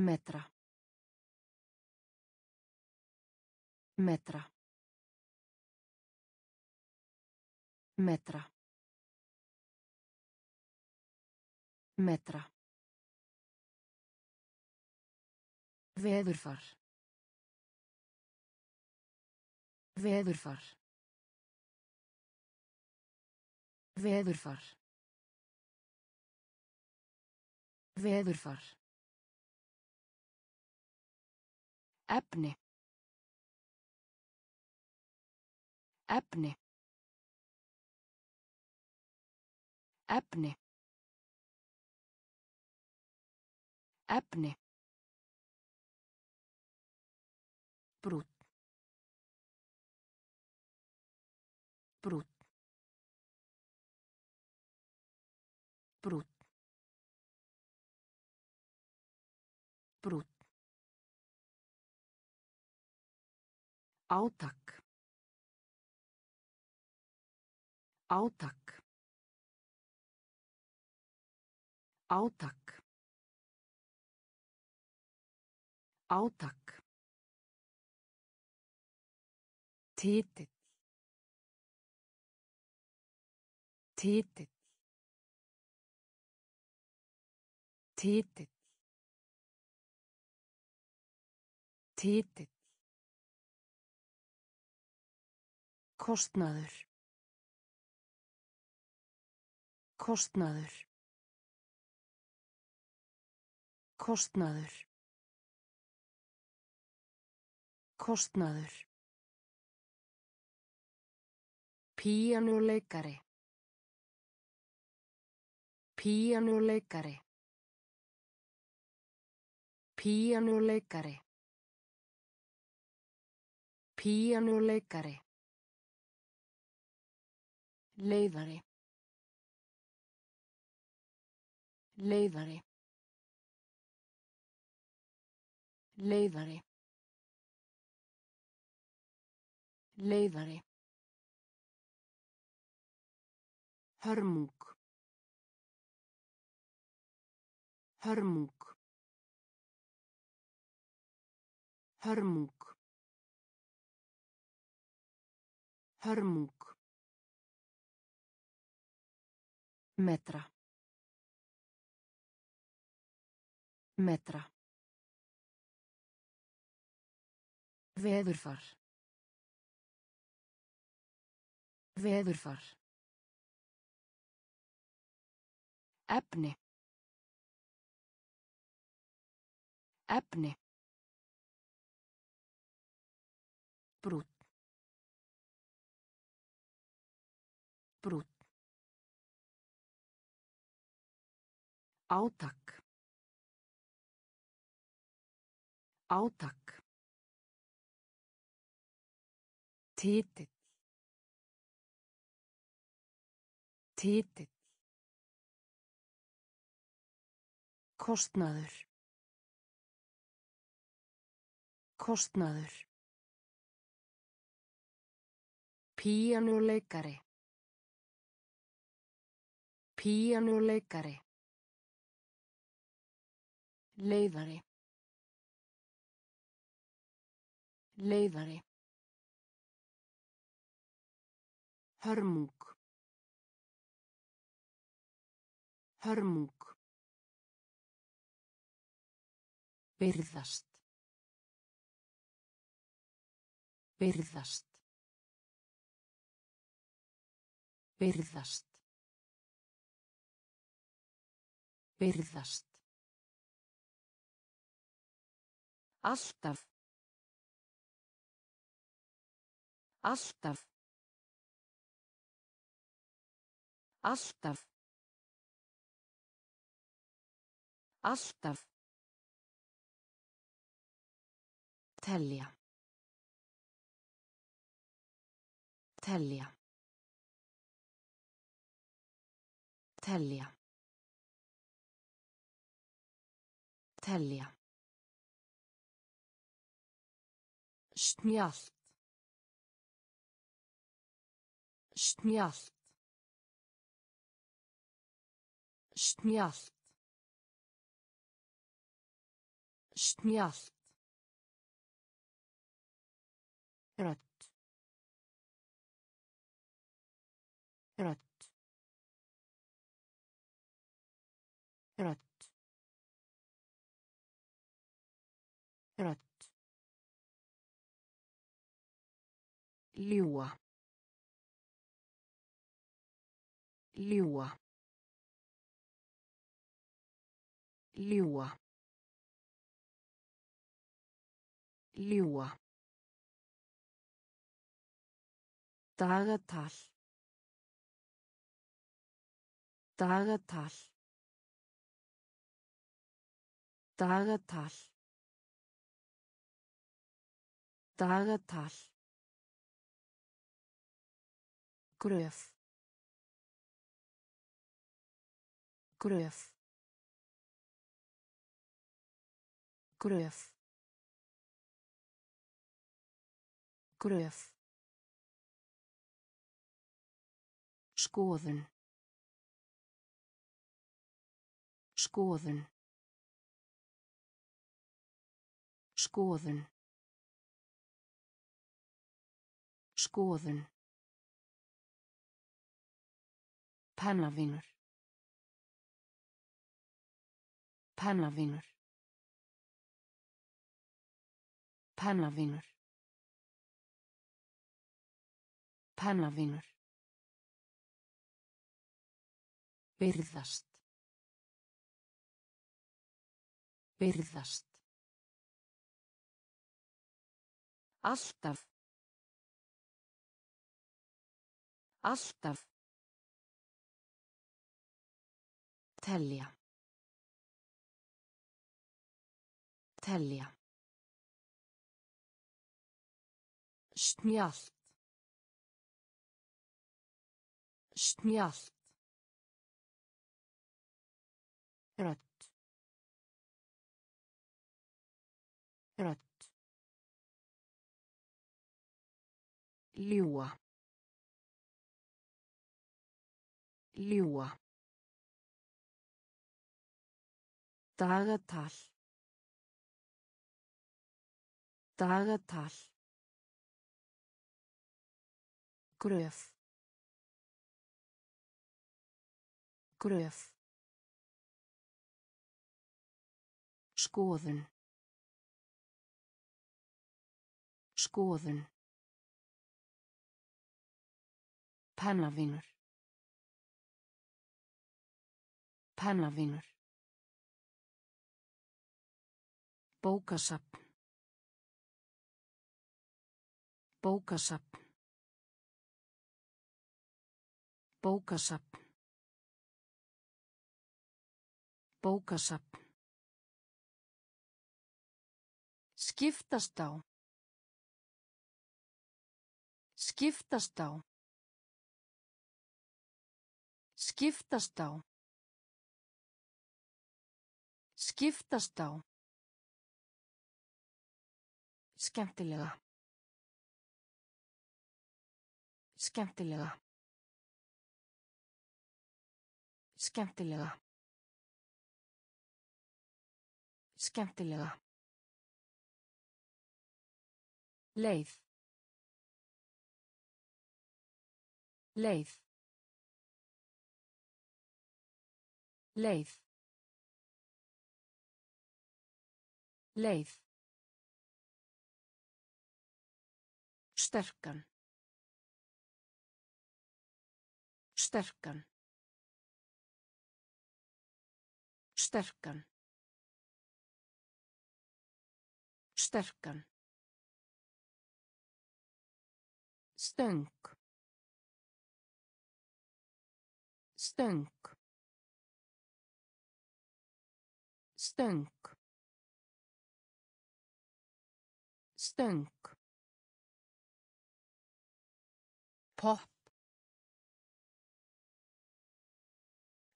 metra metra metra metra Veðurfar. Veðurfar. Veðurfar. Veðurfar. Efni. Efni. Efni. Efni. Brútt. Átak. Átak. Átak. Átak. Titill. Titill. Titill. Titill. Kostnaður. Kostnaður. Kostnaður. Kostnaður. Píanuleikari. Píanuleikari. Píanuleikari. Píanuleikari. Leiðari. Leiðari. Leiðari. Leiðari. Hörmung. Hörmung. Hörmung. Hörmung. Metra. Metra. Veðurfar. Veðurfar. Efni. Efni. Brútt. Átak. Átak. Titill. Titill. Kostnaður. Kostnaður. Píanuleikari. Píanuleikari. Leiðari. Leiðari. Hörmung. Hörmung. Virðast. Virðast. Virðast. Virðast. Alltaf. Alltaf. Alltaf. Alltaf. Telja. Telja. Telja. Telja. Snjallt. Snjallt. Snjallt. Snjallt. Rödd. Rödd. Rödd. Rödd. Ljúa. Ljúa. Ljúa. Ljúa. Dagatal. Dagatal. Dagatal. Dagatal. Gröf. Gröf. Gröf. Gröf. Skoðun. Skoðun. Skoðun. Skoðun. Pennavinur. Pennavinur. Pennavinur. Pennavinur. Virðast. Virðast. Alltaf. Alltaf. Telja. Telja. Snjallt. Snjallt. Rödd. Rödd. Ljúa. Ljúa. Dagatal. Dagatal. Gröf. Gröf. Skoðun. Skoðun. Pennavinur. Pennavinur. Bókasapn. Bókasapn. Bókasapn. Bókasapn. Skiptast á. Skiptast á. Skiptast á. Skiptast á. Skemmtilega. Skemmtilega. Skemmtilega. Skemmtilega. Leið. Leið. Leið. Leið. Sterkan. Sterkan. Sterkan. Sterkan. Stöng. Stöng. Stöng. Stöng. Pop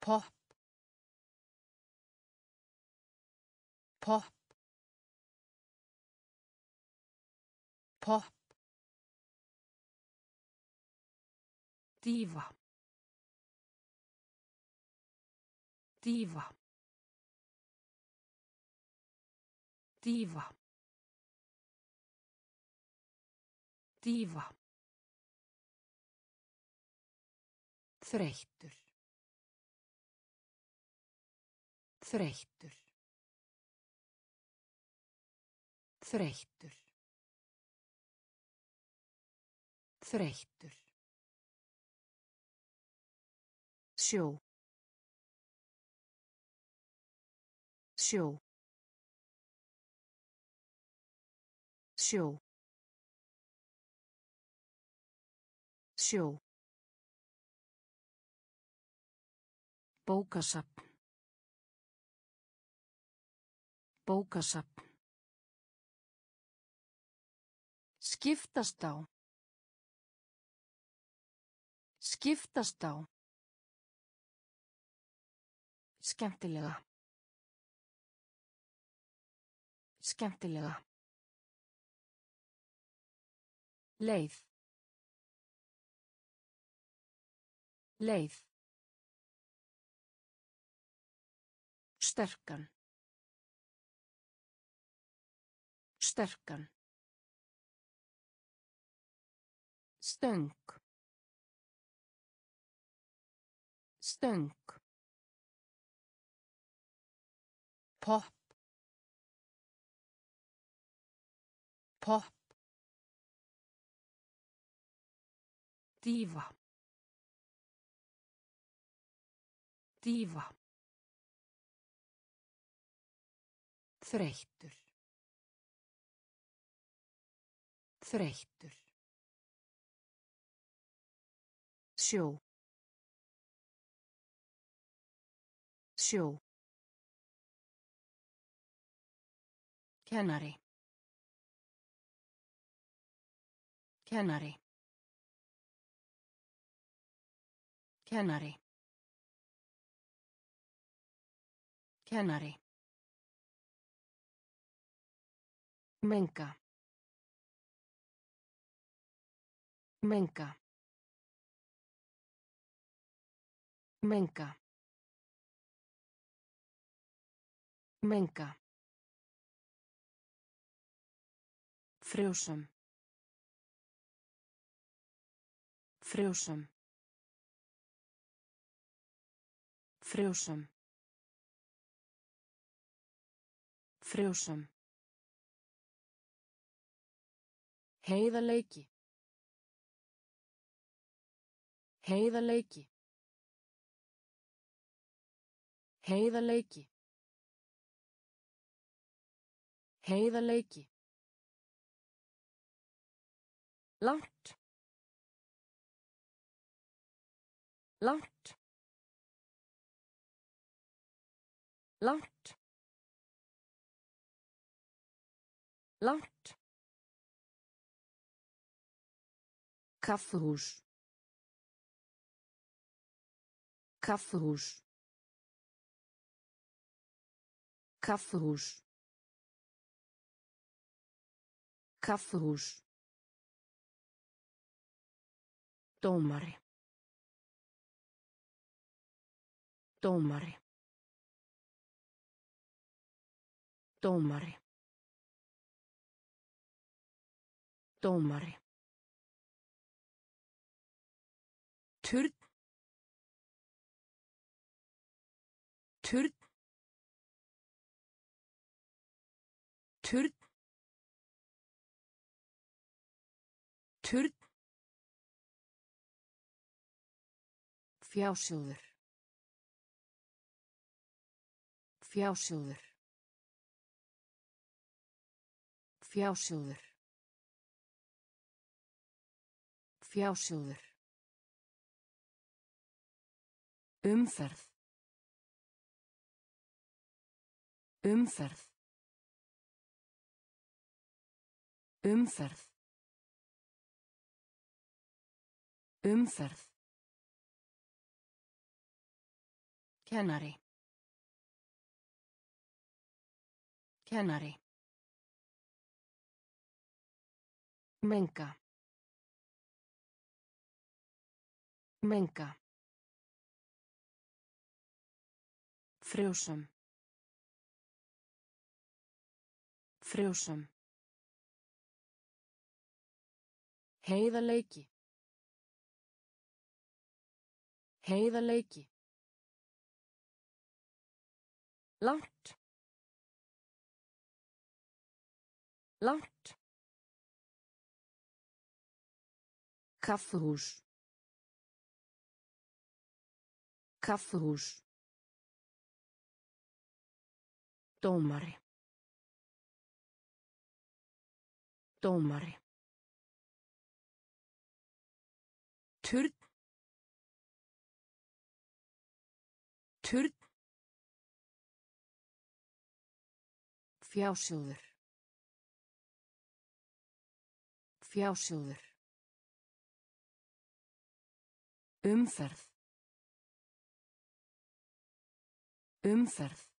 pop pop pop Diva. Diva. Dífa. Dífa. Þreyttur. Þreyttur. Þreyttur. Þreyttur. Sjó. Sjó. Sjó. Sjó. Bókasapn. Bókasapn. Skiptast á. Skiptast á. Skemmtilega. Skemmtilega. Leið. Leið. Sterkan. Sterkan. Stöng. Stöng. Pop. Pop. Dífa. Dífa. Þreyttur. Þreyttur. Sjó. Sjó. Kennari. Kennari. Kennari. Kennari. Menga. Menga. Menga. Menga. Frjósam. Frjósam. Frjósam. Frjósam. Heiðarleiki. Heiðarleiki. Heiðarleiki. Heiðarleiki. Langt. Langt. Langt. Langt. Kaffihús. Kaffihús. Kaffihús. Kaffihús. Dómari. Dómari. Dómari. Dómari. Turn. Turn. Turn. Turn. Fjásjóður. Fjásjóður. Fjásjóður. Fjásjóður. Umferð. Umferð. Umferð. Umferð. Kennari. Kennari. Menga. Menga. Frjósam. Frjósam. Heiðarleiki. Heiðarleiki. Langt. Langt. Kaffihús. Kaffihús. Dómari. Dómari. Turn. Turn. Fjásjóður. Fjásjóður. Umferð. Umferð.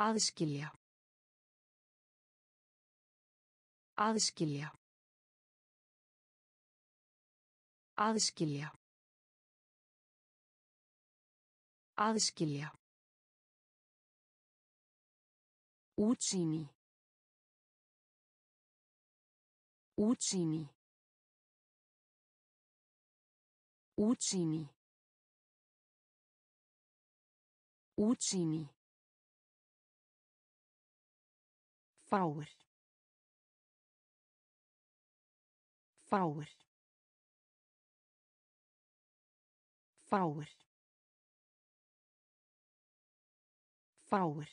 Aðskilja. Aðskilja. Aðskilja. Aðskilja. Útsýni. Útsýni. Útsýni. Útsýni. Fáir. Fáir. Fáir. Fáir.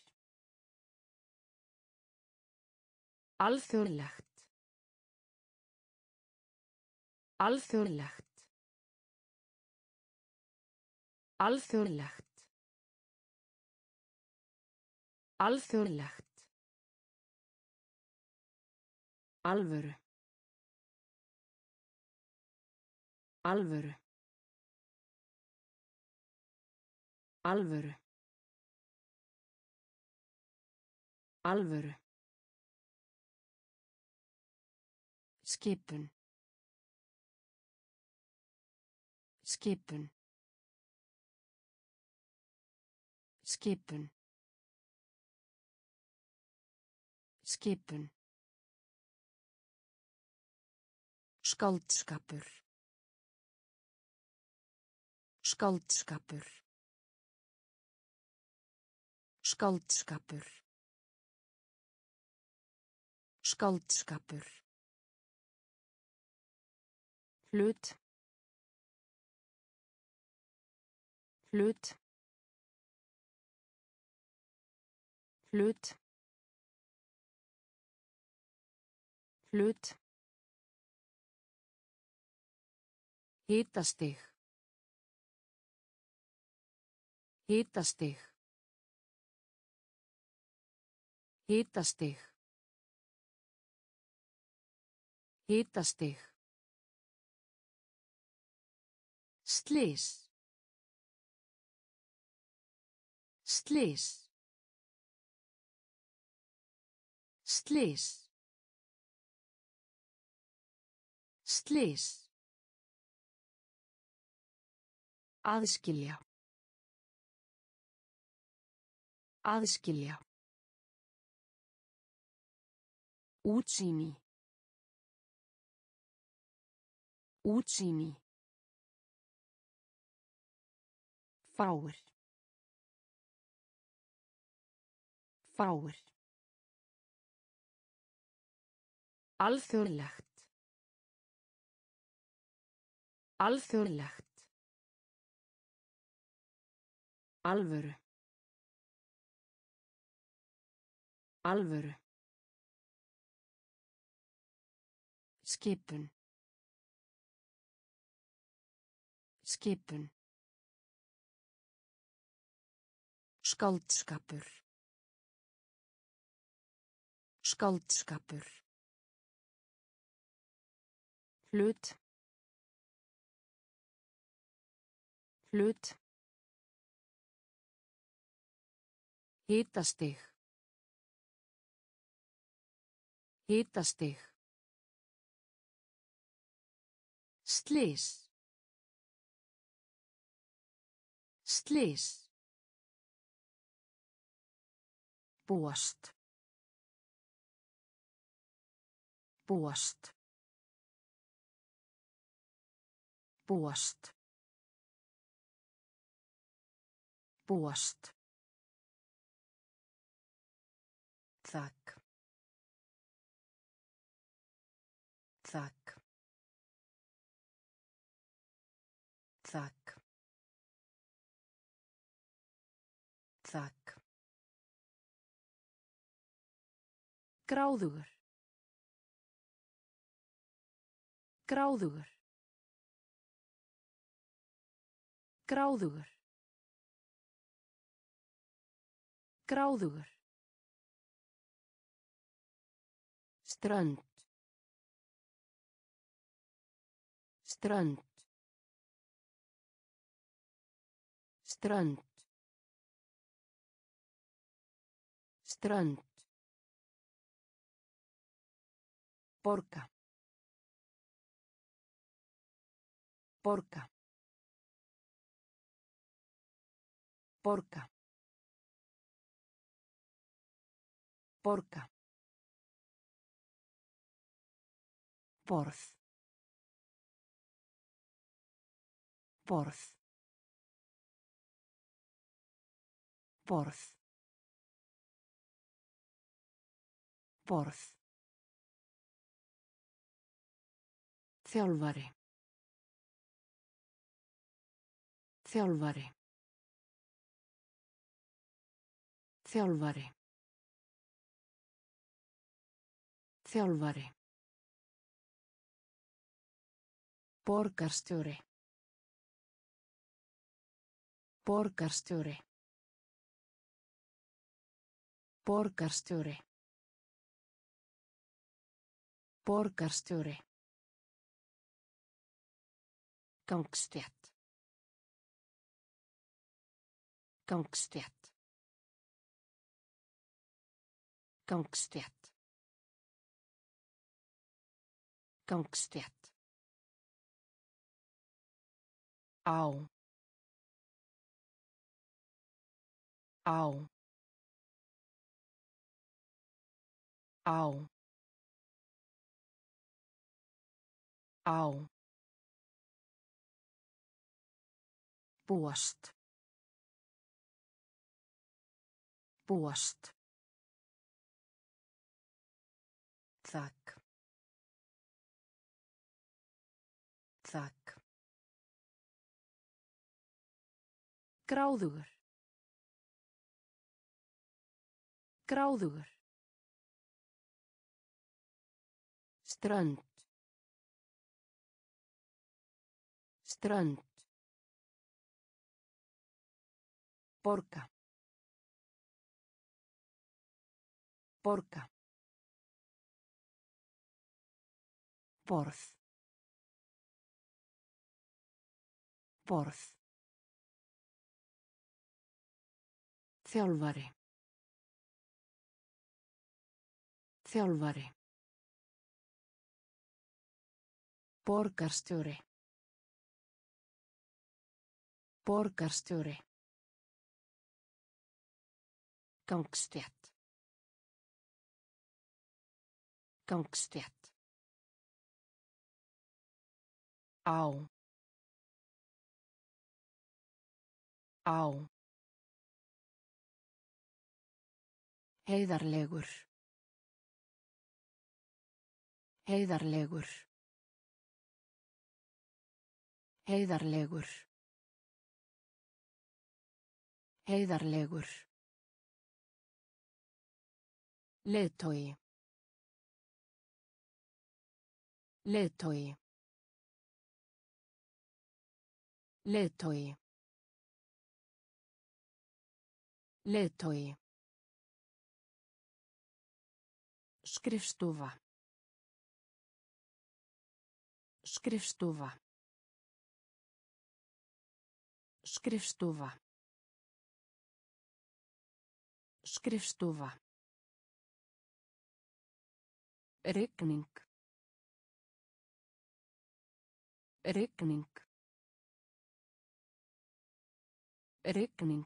Alþjóðlegt. Alþjóðlegt. Alþjóðlegt. Alþjóðlegt. Alvöru. Alvöru. Alvöru. Alvöru. Skipun. Skipun. Skipun. Skipun. Skáldskapur. Skáldskapur. Skáldskapur. Skáldskapur. Hlut. Hlut. Hlut. Hlut. Hitastig. Hitastig. Hitastig. Hitastig. Slys. Slys. Slys. Slys. Aðskilja. Aðskilja. Útsýni. Útsýni. Fáir. Fáir. Alþjóðlegt. Alþjóðlegt. Alvöru. Alvöru. Skipun. Skipun. Skáldskapur. Skáldskapur. Hlut. Hlut. Hitastig. Hitastig. Slys. Slys. Búast. Búast. Búast. Búast. Gráðugur. Gráðugur. Gráðugur. Gráðugur. Strönd. Strönd. Strönd. Strönd. Porca. Porca. Porca. Porca. Porz. Porz. Porz. Porz. Þjálfari. Þjálfari. Þjálfari. Þjálfari. Borgarstjóri. Borgarstjóri. Borgarstjóri. Borgarstjóri. Gangstétt. Gangstétt. Gangstétt. Gangstétt. Á. Á. Á. Á. Búast. Búast. Þakk. Þakk. Gráðugur. Gráðugur. Strönd. Strönd. Borga. Borga. Borð. Borð. Þjálfari. Þjálfari. Borgarstjóri. Borgarstjóri. Gangstétt. Gangstétt. Á. Á. Heiðarlegur. Heiðarlegur. Heiðarlegur. Heiðarlegur. Leiðtogi. Leiðtogi. Leiðtogi. Leiðtogi. Skrifstofa. Skrifstofa. Skrifstofa. Skrifstofa. Rigning. Rigning. Rigning.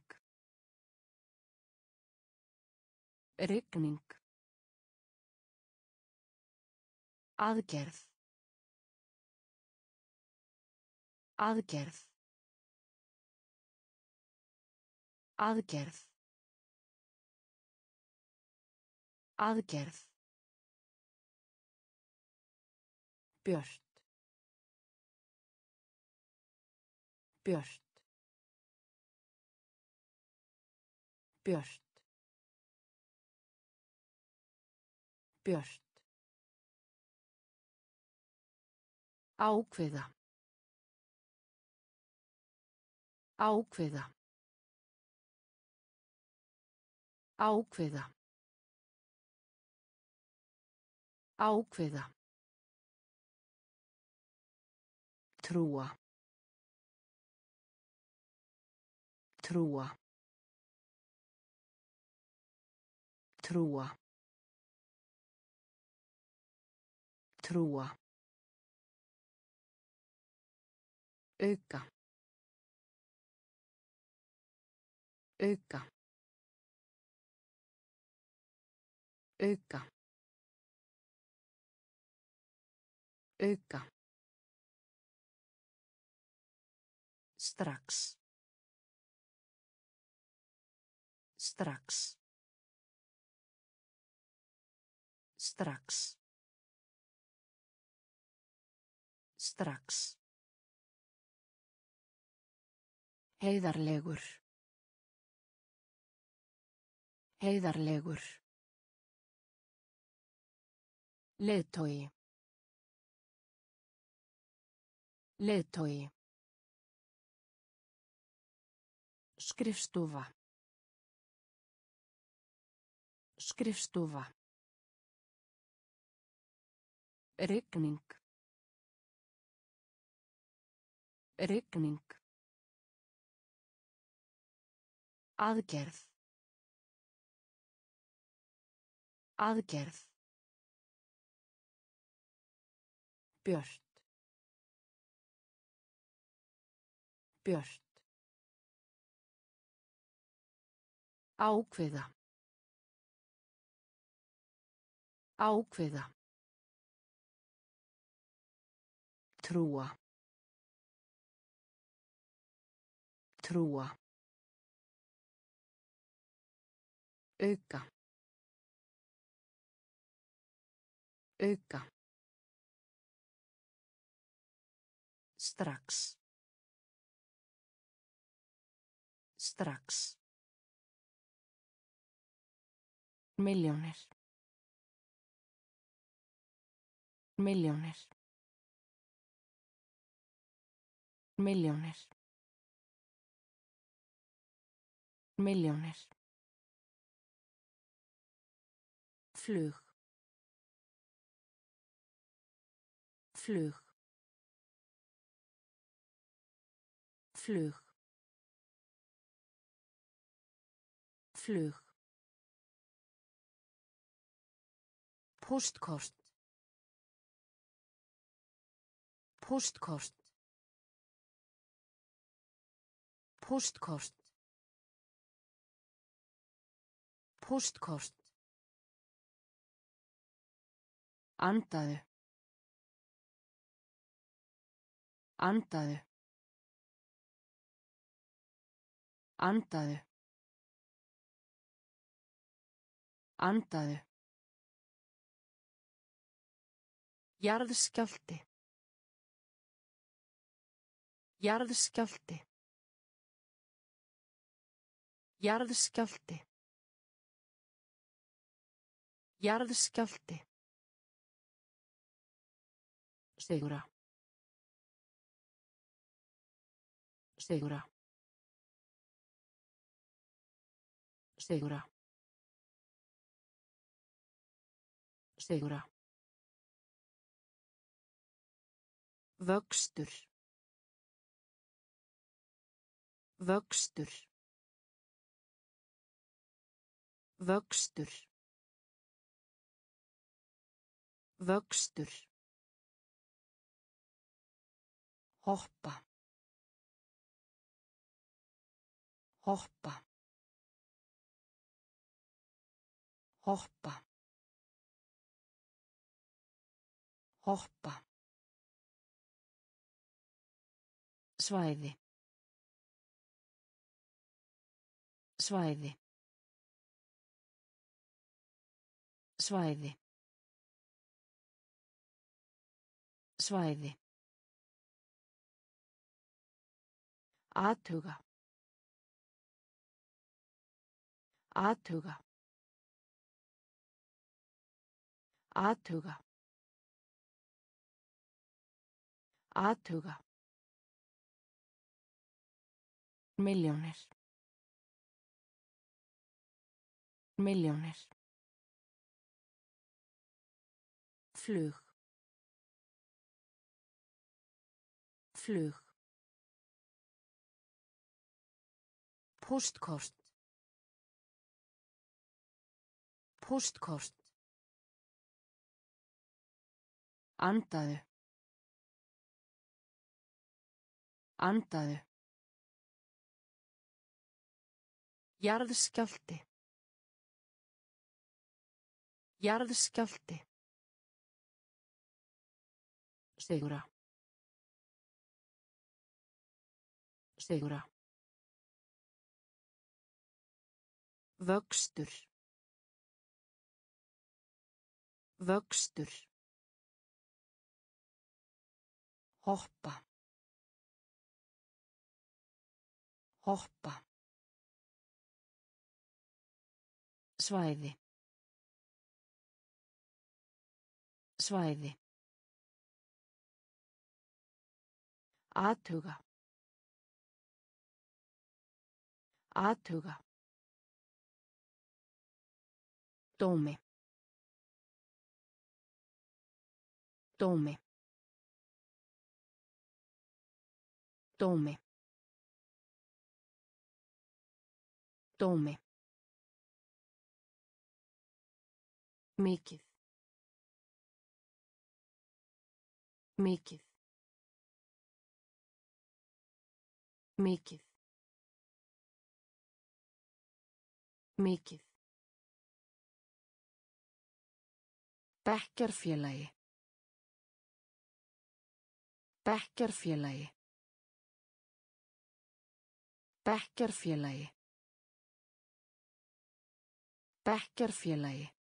Rigning. Aðgerð. Aðgerð. Aðgerð. Aðgerð. Björt. Björt. Björt. Björt. Ákveða. Ákveða. Ákveða. Ákveða. Trúa. Trúa. Trúa. Trúa. Auka. Auka. Auka. Auka. Strax. Strax. Strax. Strax. Heiðarlegur. Heiðarlegur. Leiðtogi. Leiðtogi. Skrifstofa. Skrifstofa. Rigning. Rigning. Aðgerð. Aðgerð. Björt. Björt. Ákveða. Ákveða. Trúa. Trúa. Auka. Auka. Strax. Strax. Milljónir. Milljónir. Milljónir. Milljónir. Flug. Flug. Flug. Flug. Póstkort. Póstkort. Póstkort. Póstkort. Andaðu. Andaðu. Andaðu. Andaðu. Jarðskjálti. Jarðskjálti. Jarðskjálti. Jarðskjálti. Segura. Segura. Segura. Segura. Vöxtur. Vöxtur. Vöxtur. Vöxtur. Hoppa. Hoppa. Hoppa. Hoppa. Svæði. Svæði. Svæði. Svæði. Athuga. Athuga. Athuga. Athuga. Milljónir. Milljónir. Flug. Flug. Póstkort. Póstkort. Andaðu. Andaðu. Jarðskjálti. Jarðskjálti. Segura. Segura. Vöxtur. Vöxtur. Hoppa. Hoppa. Svæði. Svæði. Athuga. Athuga. Dómi. Dómi. Dómi. Dómi. Mikið. Mikið. Mikið. Mikið. Bekkjarfélagi. Bekkjarfélagi. Bekkjarfélagi. Bekkjarfélagi.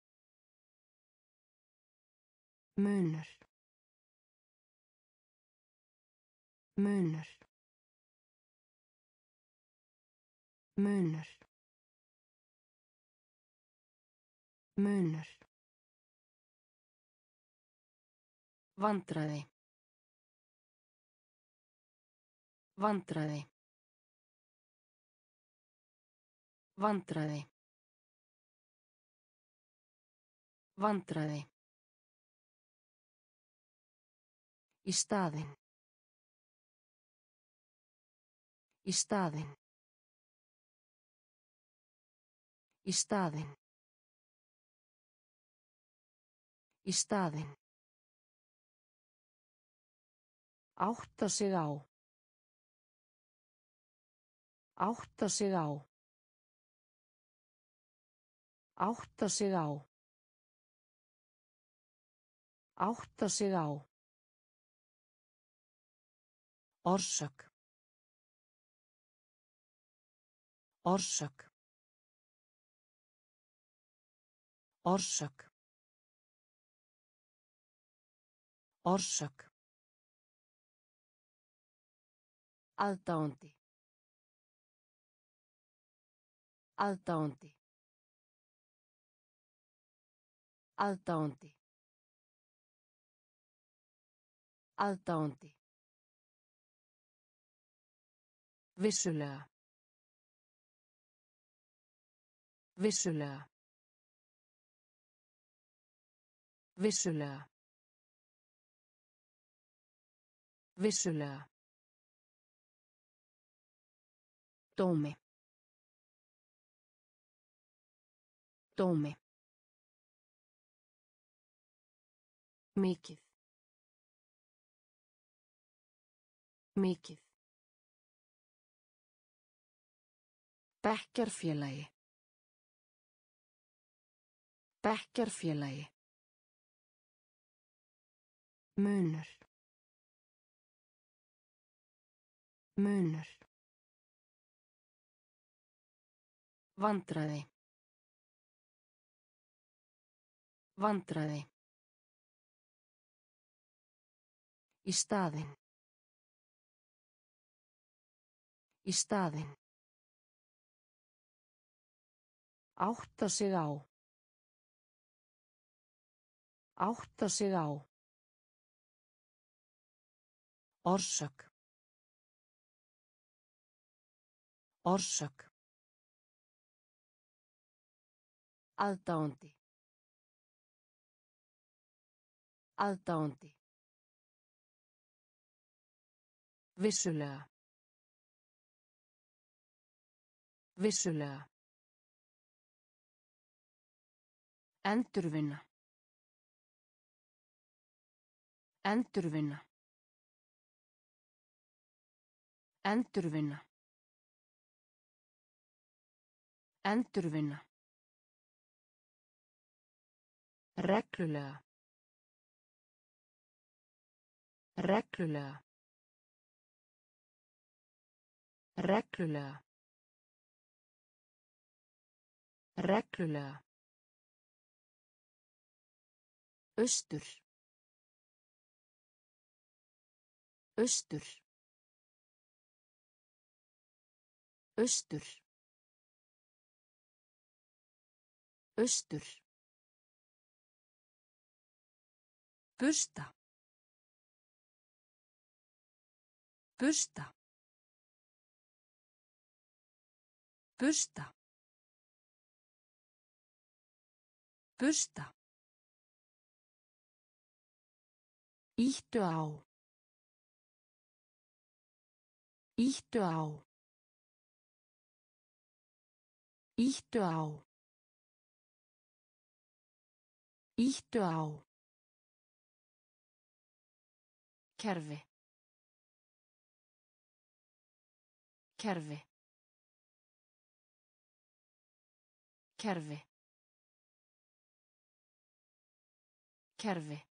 Munur. Munur. Munur. Munur. Vandræði. Vandræði. Vandræði. Vandræði. Í staðinn. Í staðinn. Í staðinn. Í staðinn. Átta sig á. Átta sig á. Átta sig á. Átta sig á. Orsök. Orsök. Orsök. Orsök. Aðdáandi. Aðdáandi. Aðdáandi. Aðdáandi. Vissulega. Vissulega. Vissulega. Vissulega. Dómi. Dómi. Mikið. Mikið. Bekkjarfélagi. Bekkjarfélagi. Munur. Munur. Vandræði. Vandræði. Í staðinn. Í staðinn. Átta sig á. Átta sig á. Orsök. Orsök. Aðdáandi. Aðdáandi. Vissulega. Vissulega. Endurvinna. Endurvinna. Endurvinna. Endurvinna. Reglulega. Reglulega. Reglulega. Reglulega. Austur. Austur. Austur. Austur. Busta. Busta. Busta. Busta. Íttu á. Íttu á. Íttu á. Íttu á. Kerfi. Kerfi. Kerfi. Kerfi.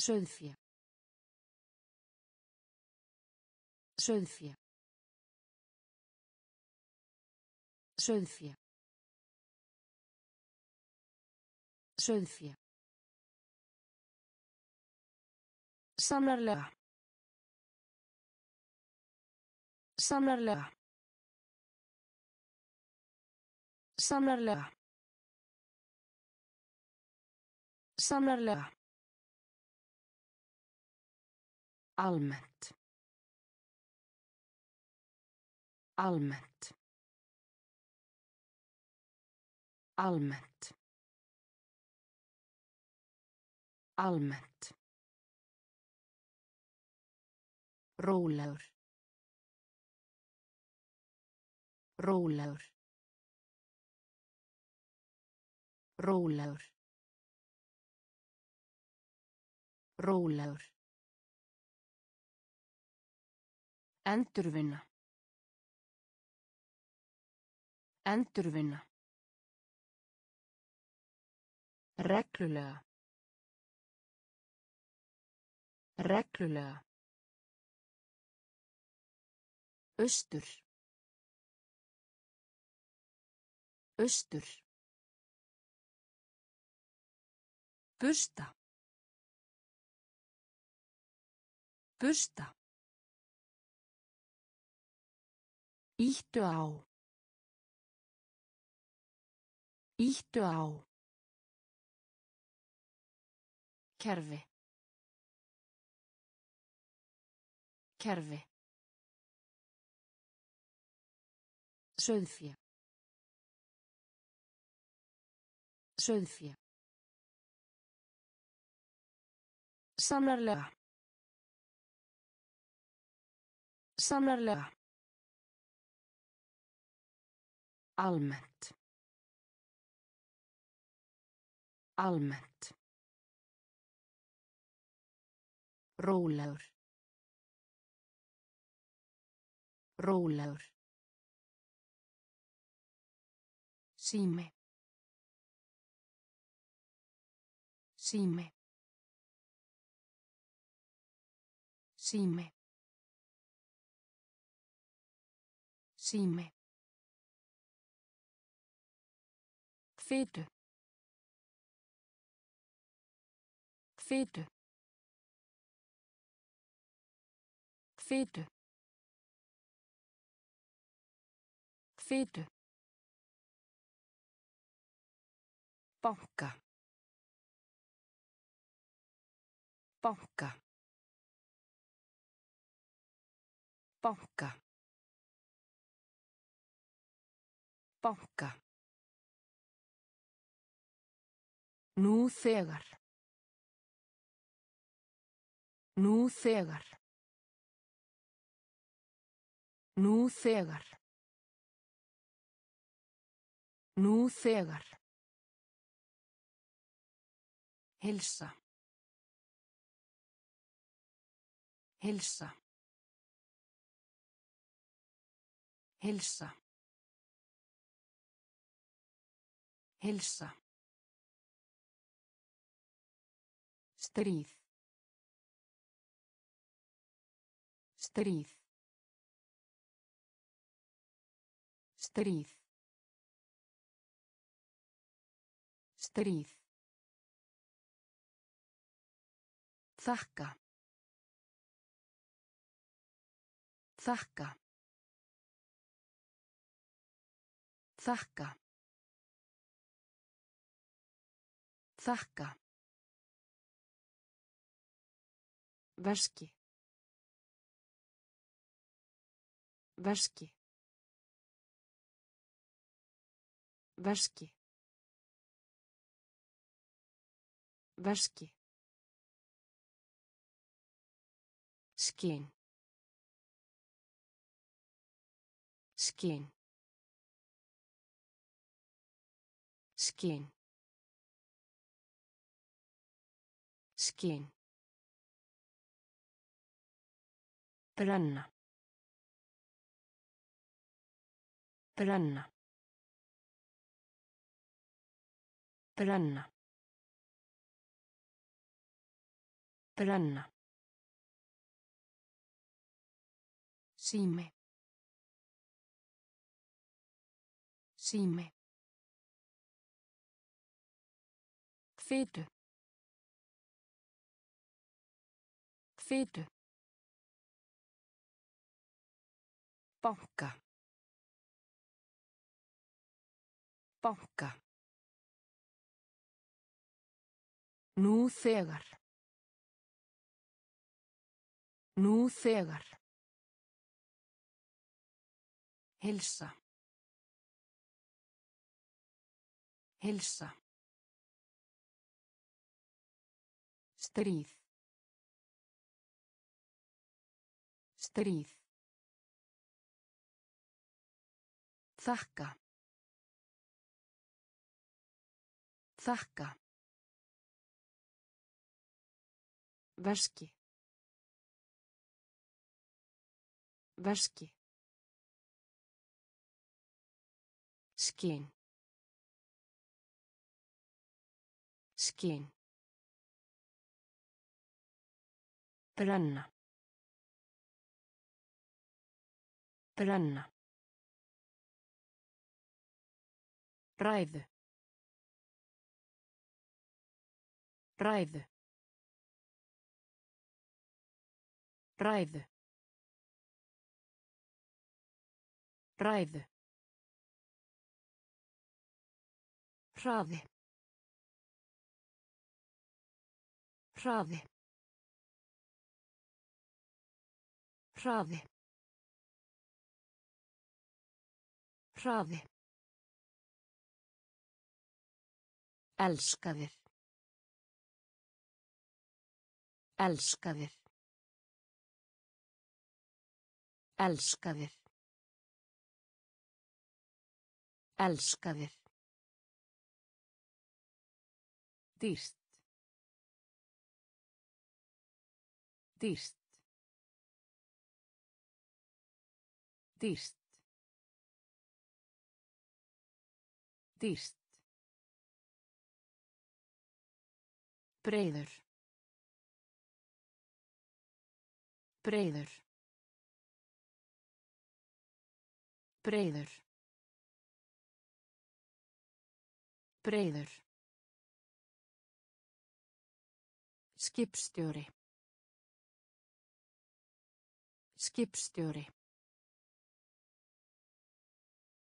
Sauðfé. Sauðfé. Sauðfé. Sauðfé. Sannarlega. Sannarlega. Sannarlega. Sannarlega. Almennt. Almennt. Almennt. Almennt. Rólegur. Rólegur. Rólegur. Rólegur. Endurvinna. Endurvinna. Reglulega. Reglulega. Austur. Austur. Busta. Busta. Íttu á. Íttu á. Kerfi. Kerfi. Sauðfé. Sauðfé. Sannarlega. Sannarlega. Almennt. Almennt. Rólegur. Rólegur. Sími. Sími. Sími. Sími. Fitu. Fitu. Fitu. Fitu. Banka. Banka. Banka. Banka. Nú þegar. Nú þegar. Nú þegar. Nú þegar. Hilsa. Hilsa. Hilsa. Hilsa. Stríð. Stríð. Stríð. Stríð. Þakka. Þakka. Þakka. Þakka. Verski. Verski. Verski. Verski. Skinn. Skinn. Skinn. Skinn. Brenna. Brenna. Brenna. Brenna. Sími. Sími. Fitu. Fitu. Banka. Banka. Nú þegar. Nú þegar. Hilsa. Hilsa. Stríð. Stríð. Þakka. Þakka. Verski. Verski. Skinn. Skinn. Brenna. Brenna. Ræðu. Ræðu. Ræðu. Ræðu. Hraði. Hraði. Hraði. Hraði. Elskaðir. Elskaðir. Elskaðir. Elskaðir. Dýrst. Dýrst. Dýrst. Dýrst. Breiður. Breiður. Breiður. Breiður. Skipstjóri. Skipstjóri.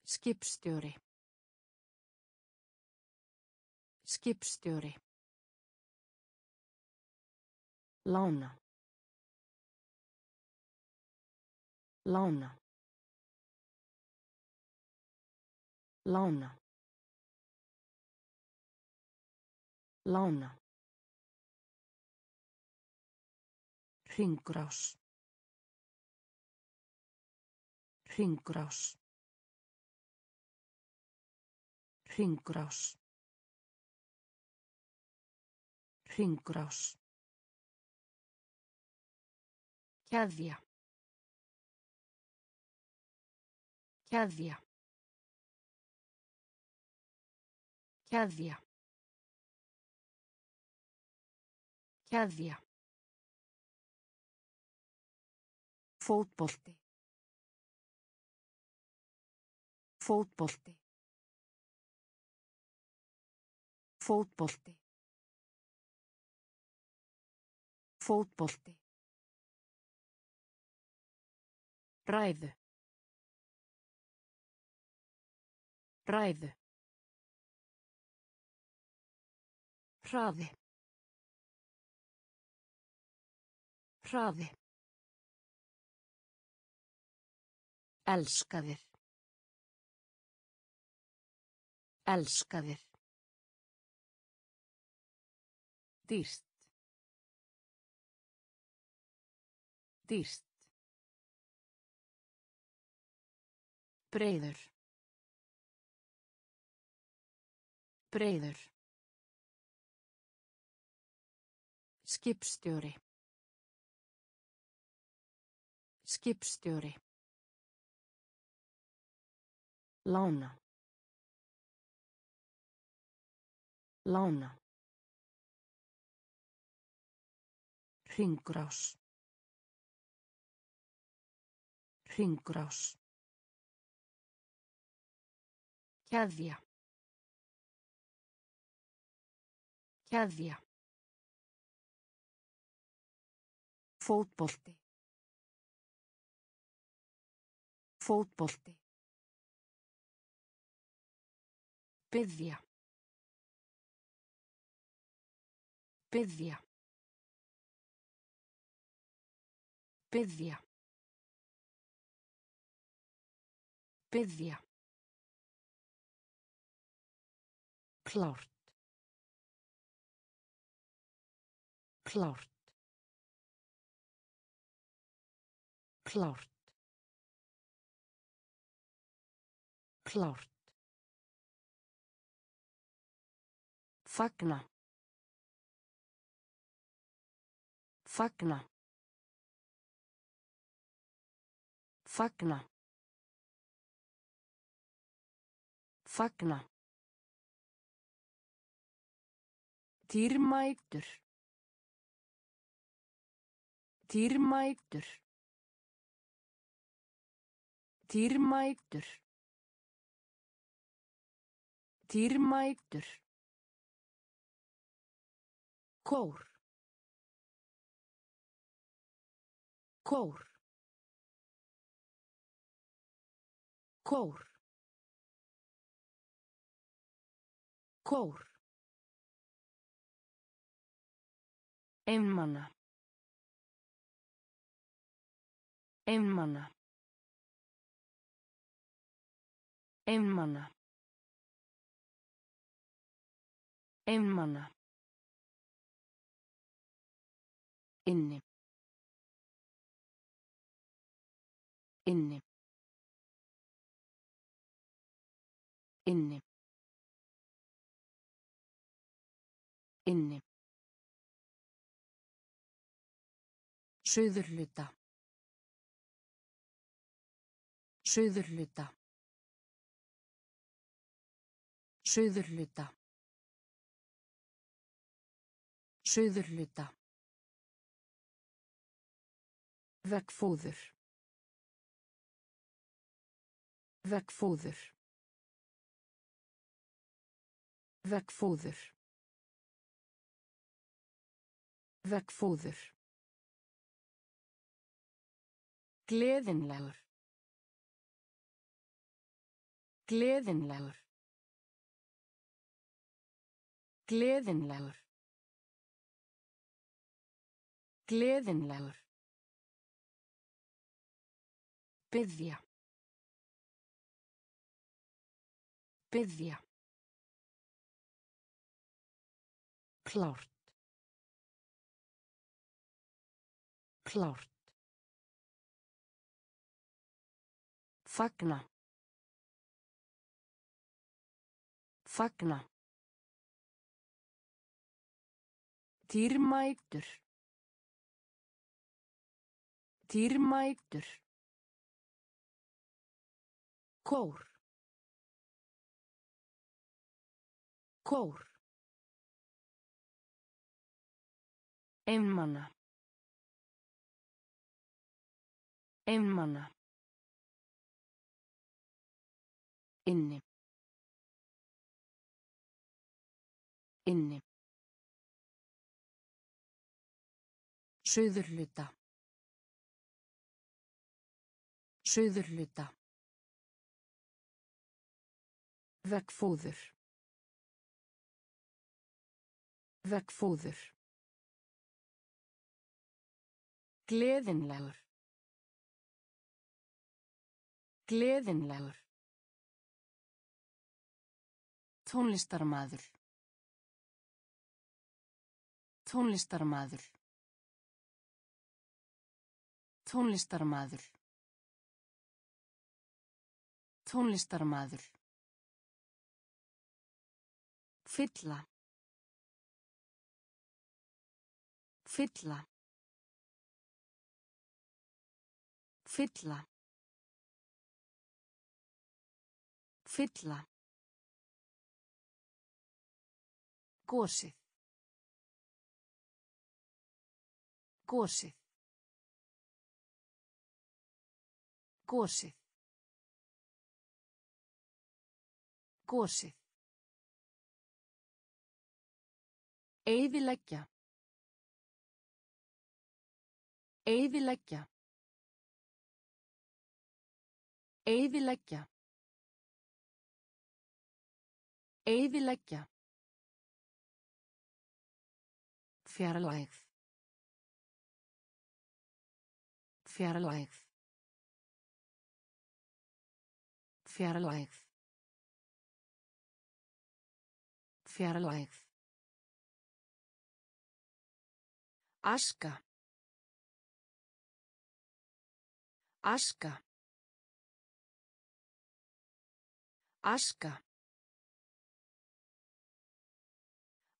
Skipstjóri. Skipstjóri. Lána. Lána. Lána. Lána. Hringrás. Hringrás. Hringrás. Hringrás. Keðja. Keðja. Keðja. Keðja. Fótbolti. Fótbolti. Fótbolti. Fótbolti. Ræðu. Ræðu. Hraði. Hraði. Elskaðir. Elskaðir. Dýrst. Dýrst. Breiður. Breiður. Skipstjóri. Skipstjóri. Lána. Lána. Hringrás. Hringrás. Keðja. Keðja. Fótbolti. Fótbolti. Byðja. Byðja. Byðja. Byðja. Klárt. Klárt. Klárt. Klárt. Fagna. Fagna. Fagna. Fagna. Dýrmætur. Dýrmætur. Dýrmætur. Dýrmætur. Kór. Kór. Kór. Kór. Einmana. Einmana. Einmana. Einmana. Inni. Inni. Inni. Inni. Suðurhluta. Suðurhluta. Suðurluta. Suðurluta. Vegfóður. Vegfóður. Vegfóður. Vegfóður. Gleðinlegur. Gleðinlegur. Gleðinlegur. Gleðinlegur. Byðja. Byðja. Klárt. Klárt. Fagna. Fagna. Dýrmætur. Dýrmætur. Kór. Kór. Einmana. Einmana. Inni. Inni. Suðurluta. Suðurluta. Vegfóður. Vegfóður. Gleðinlegur. Gleðinlegur. Tónlistarmaður. Tónlistarmaður. Tónlistarmaður. Tónlistarmaður. Fylla. Fylla. Fylla. Fylla. Gosið. Gosið. Gosið. Gosið. Eyðileggja. Eyðileggja. Eyðileggja. Eyðileggja. Fjarlægð. Fjarlægð. Fjarlægð. Fjarlægð. Aska. Aska. Aska.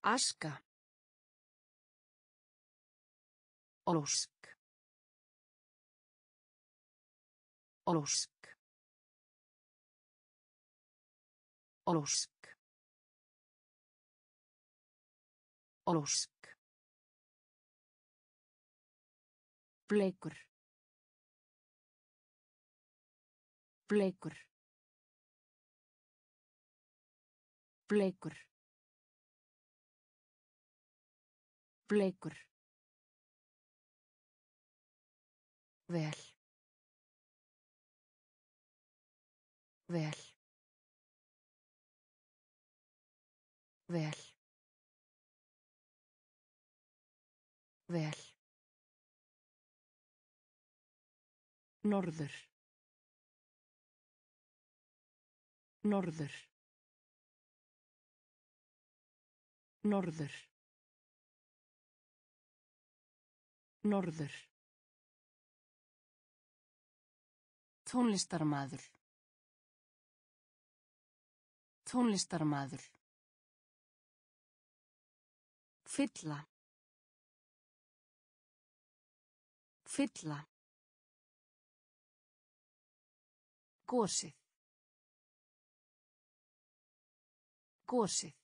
Aska. Ósk. Ósk. Ósk. Ósk. Bleikur. Bleikur. Bleikur. Bleikur. Vel. Vel. Vel. Vel. Norður. Norður. Norður. Norður. Tónlistarmaður. Tónlistarmaður. Fylla. Fylla. Gosið. Gósið.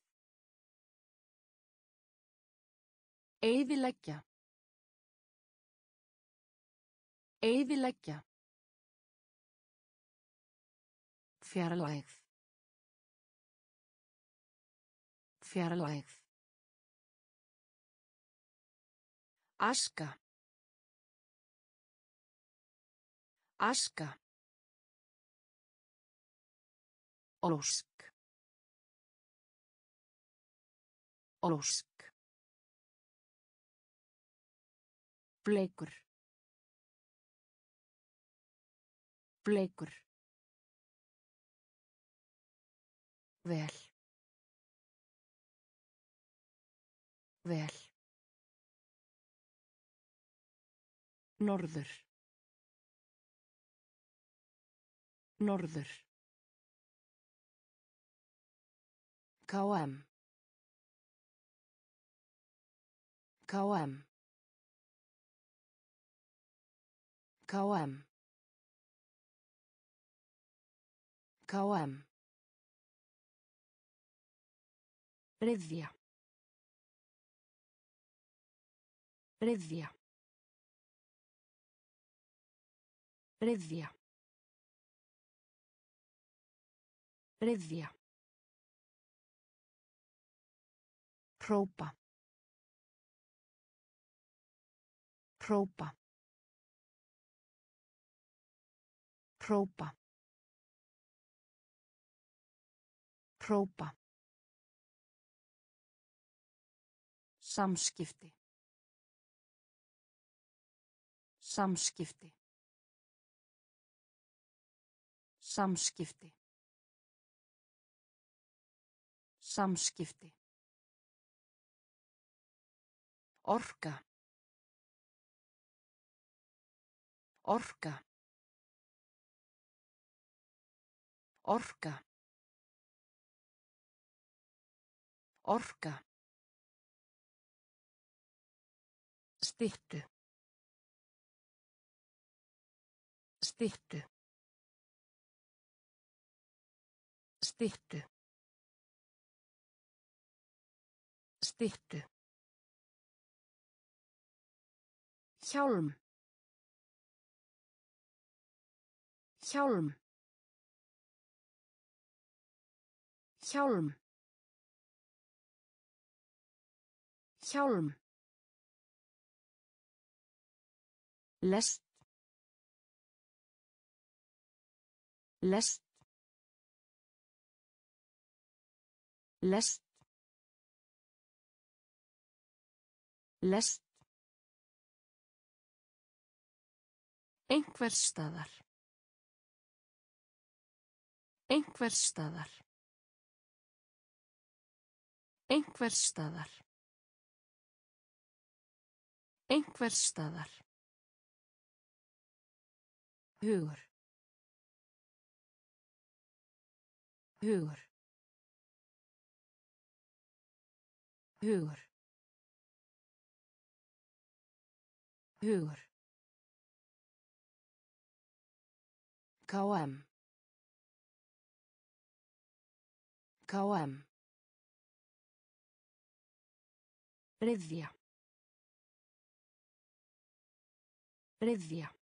Eyðileggja. Eyðileggja. Fjarlægð. Fjarlægð. Aska. Aska. Ósk. Ósk. Bleikur. Bleikur. Vel. Vel. Norður. Norður. KM. KM. KM. KM. Ryðja. Ryðja. Ryðja. Ryðja. Própa. Própa. Própa. Própa. Samskipti. Samskipti. Samskipti. Samskipti. Orka. Orka. Orka. Orka. Styttu. Styttu. Styttu. Styttu. Hjálm. Hjálm. Hjálm. Hjálm. Lest. Lest. Lest. Lest. Einhvers staðar. Einhvers staðar. Einhvers staðar. Einhvers staðar. Hugur. Hugur. Hugur. Hugur. KM. KM. Ryðja. Ryðja.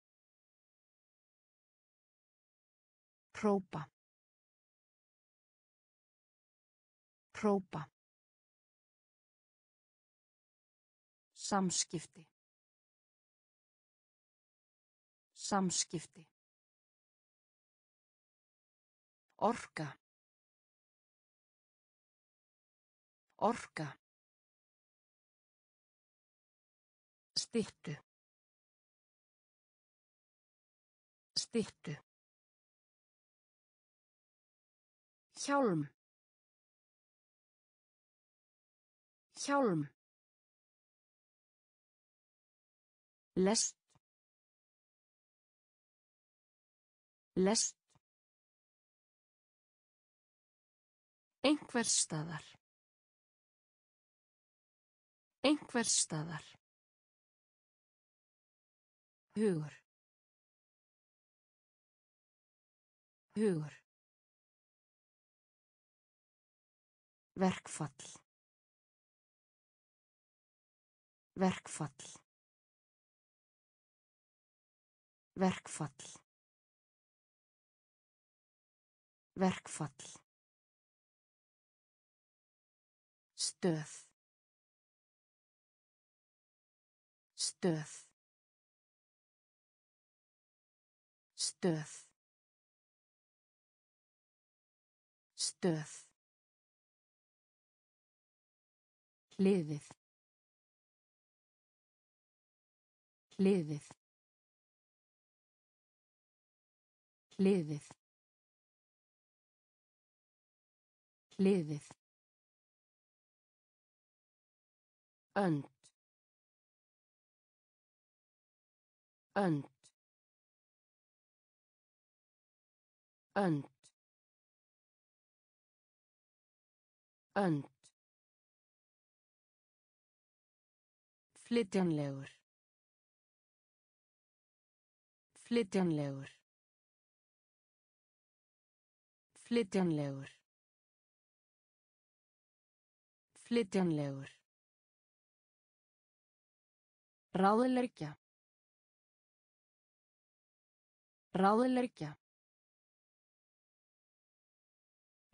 Própa. Própa. Samskipti. Samskipti. Orka. Orka. Styttu. Styttu. Hjálm. Hjálm. Lest. Lest. Einhvers staðar. Einhvers staðar. Hugur. Hugur. Verkfall. Verkfall. Verkfall. Verkfall. Stöð. Stöð. Stöð. Stöð. Liðið. Liðið. Liðið. Liðið. önd önd önd önd flytjanlegur flytjanlegur flytjanlegur flytjanlegur Ráðleggja. Ráðleggja.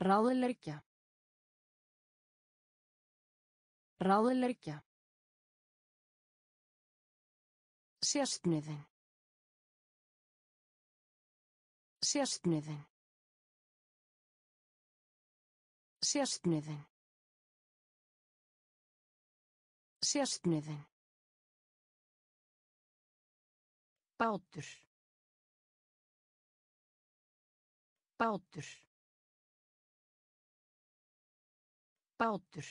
Ráðleggja. Ráðleggja. Sérstniðin. Sérstniðin. Sérstniðin. Sérstniðin. Bátur. Bátur. Bátur.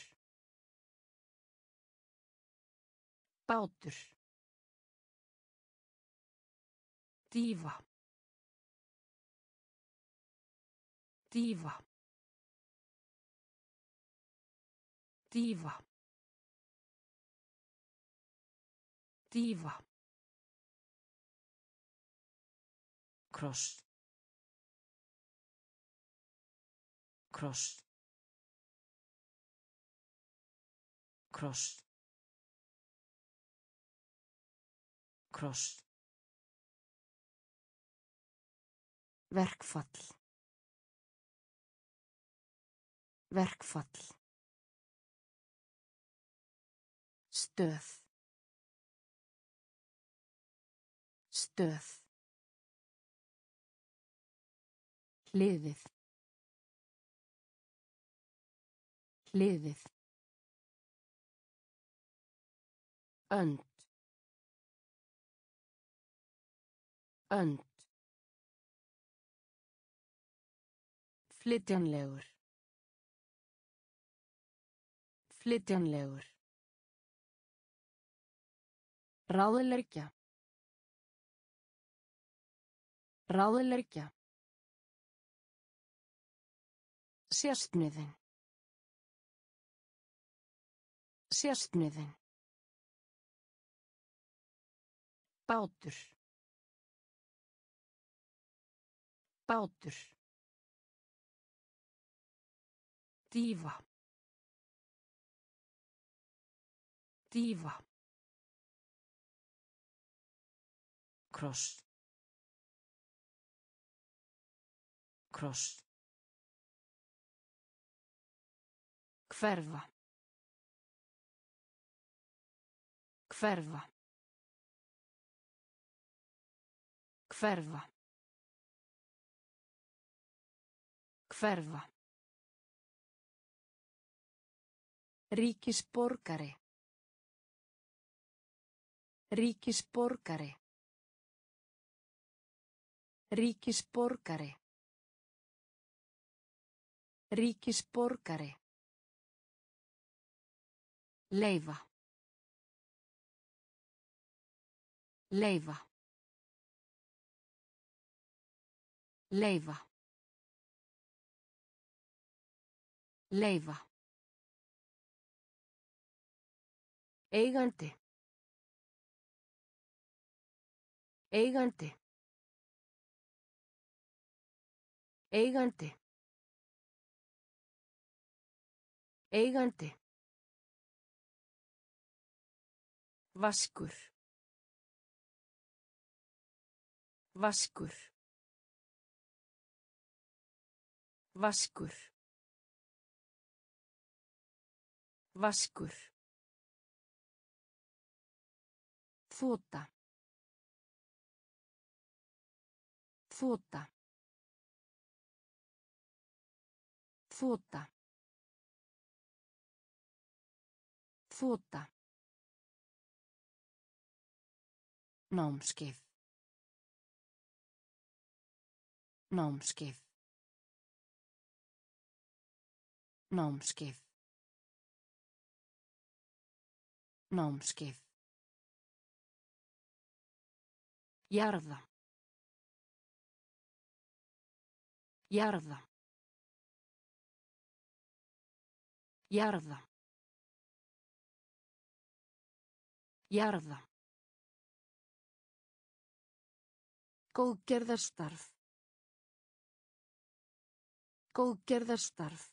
Bátur. Dífa. Dífa. Dífa. Dífa. kross kross kross kross Verkfall. Verkfall. Stöð. Stöð. Liðið. Liðið. önd önd flytjanlegur flytjanlegur ráðleggja ráðleggja Sérstniðin. Sérstniðin. Bátur. Bátur. Dífa. Dífa. Kross. Kross. Hverfa. Hverfa. Hverfa. Hverfa. Ríkisborgari. Ríkisborgari. Ríkisborgari. Ríkisborgari. Leifa. Leifa. Leifa. Leifa. Eigandi. Eigandi. Eigandi. Eigandi. Vaskur. Vaskur. Vaskur. Vaskur. Þóta. Þóta. Þóta. Þóta. Námskeið. Námskeið. Námskeið. Námskeið. Jarða. Jarða. Jarða. Jarða. Góðgerðarstarf. Góðgerðarstarf.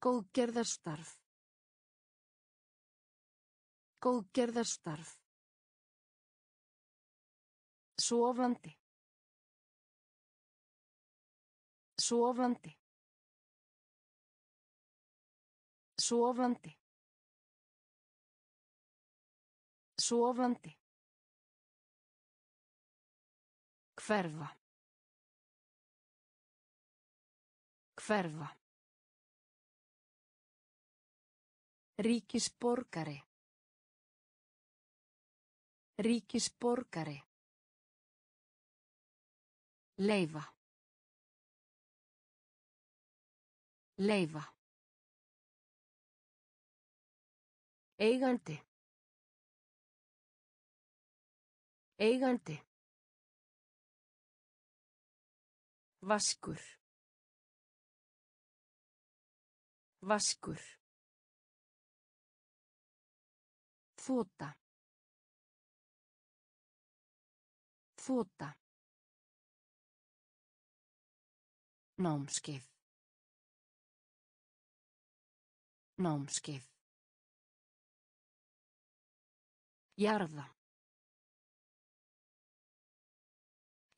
Góðgerðarstarf. Góðgerðarstarf. Sofandi. Sofandi. Sofandi. Sofandi. Hverfa. Hverfa. Ríkisborgari. Ríkisborgari. Leifa. Leifa. Eigandi. Eigandi. Vaskur. Vaskur. Þóta. Þóta. Námskeið. Námskeið. Jarða.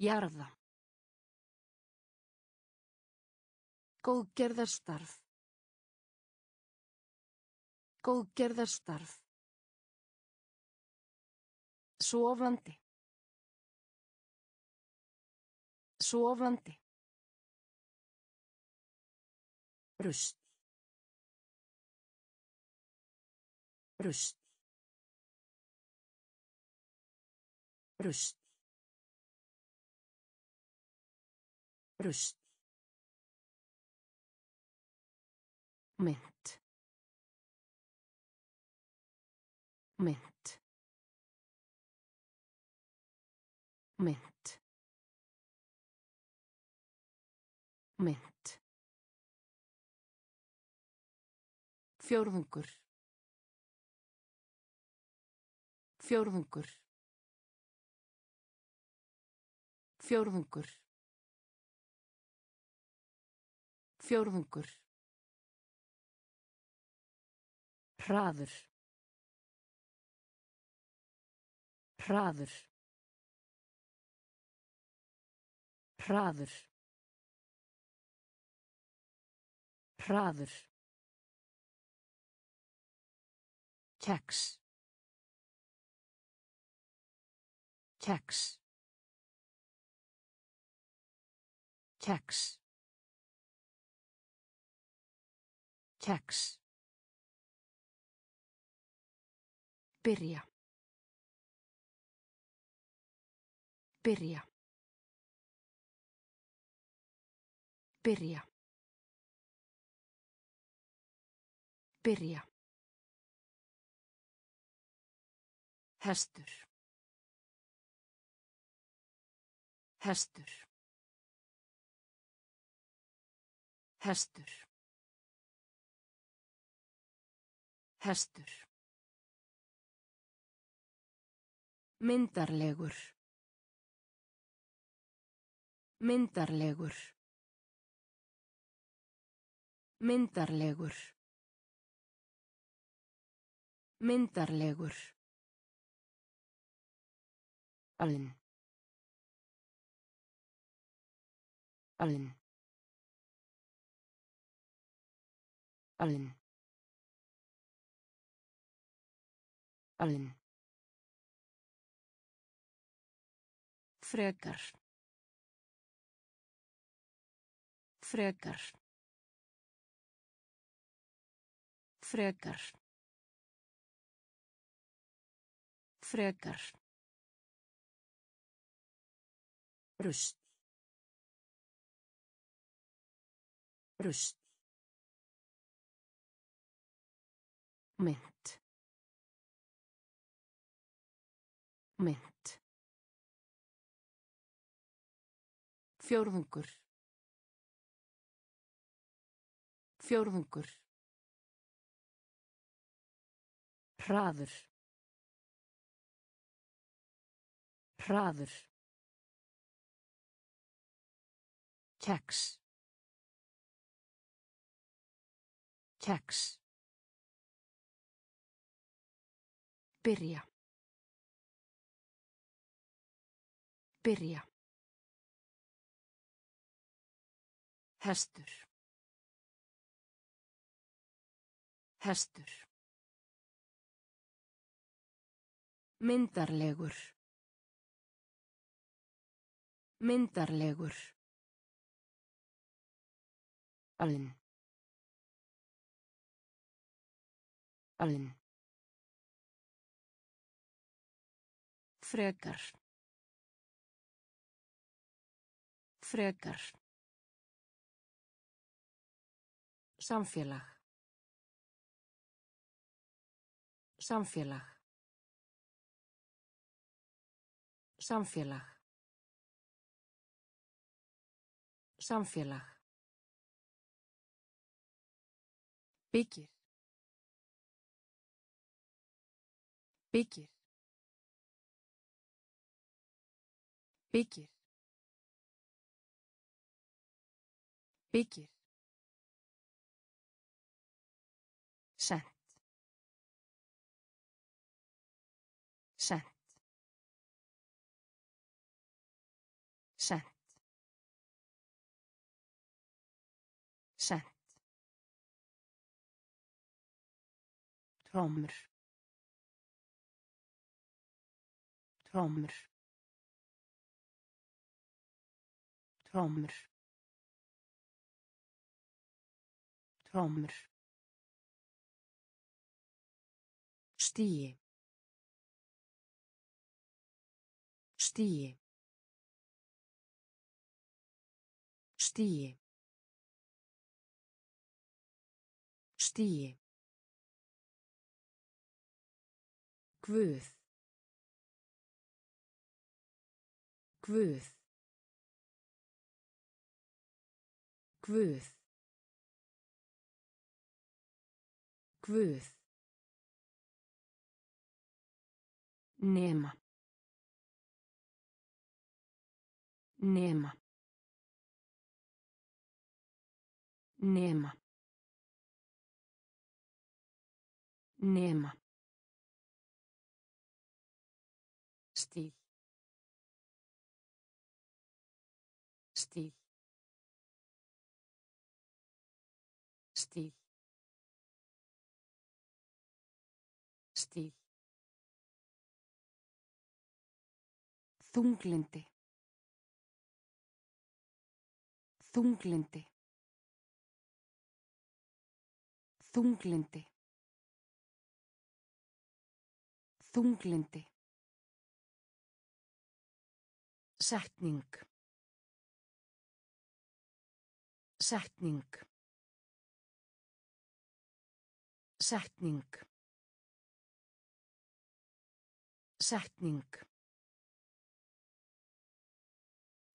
Jarða. Góðgerðarstarf. Góðgerðarstarf. Sofandi. Sofandi. Rust. Rust. Rust. Rust. Mynd. Mynd. Mynd. Mynd. Fjórðungur. Fjórðungur. Fjórðungur. Fjórðungur. Hraður. Hraður. Hraður. Hraður. Keks. Keks. Keks. Keks. Byrja. Byrja. Byrja. Byrja. Hestur. Hestur. Hestur. Hestur. Myndarlegur. Myndarlegur. Myndarlegur. Myndarlegur. Alinn. Alinn. Alinn. Alinn. Frekar. Frekar. Frekar. Frekar. Rust. Rust. Mynd. Mynd. Fjórðungur. Fjórðungur. Hraður. Hraður. Keks. Keks. Byrja. Byrja. Hestur. Hestur. Myndarlegur. Myndarlegur. Alinn. Alinn. Frekar. Frekar. Samfélag. Samfélag. Samfélag. Samfélag. Byggir. Byggir. Byggir. Byggir. Trommur. Trommur. Trommur. Trommur. Stíi. Stíi. Stíi. Stíi. Guð. Guð. Guð. Guð. Nema. Nema. Nema. Nema. Þunglindi. Þunglindi. Þunglindi. Þunglindi. Setning. Setning. Setning. Setning.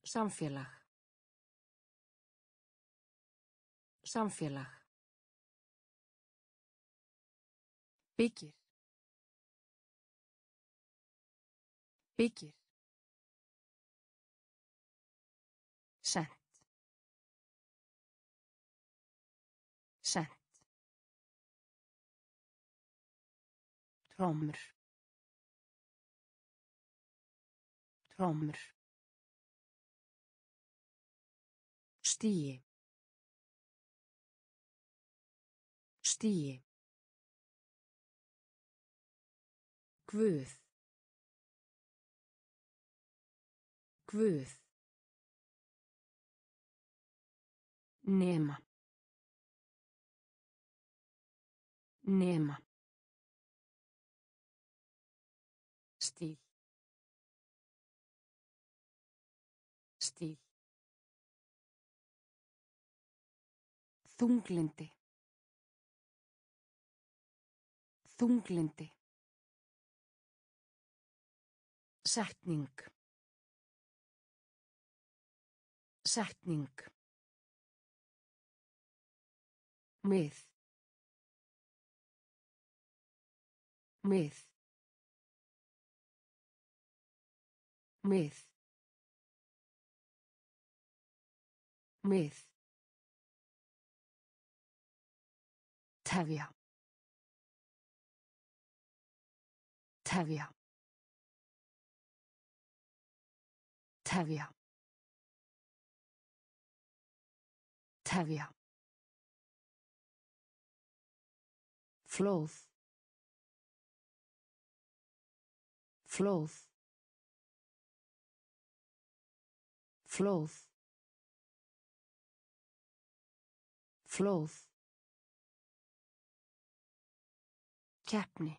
Samfélag. Samfélag. Byggir. Byggir. Sent. Sent. Trommur. Trommur. Stíi stíi Guð Guð Nema. Nema. Þunglindi. Þunglindi. Setning. Setning. Mið. Mið. Mið. Mið. Tefja. Tefja. Tefja. Tefja. Flóð. Flóð. Flóð. Flóð. Keppni.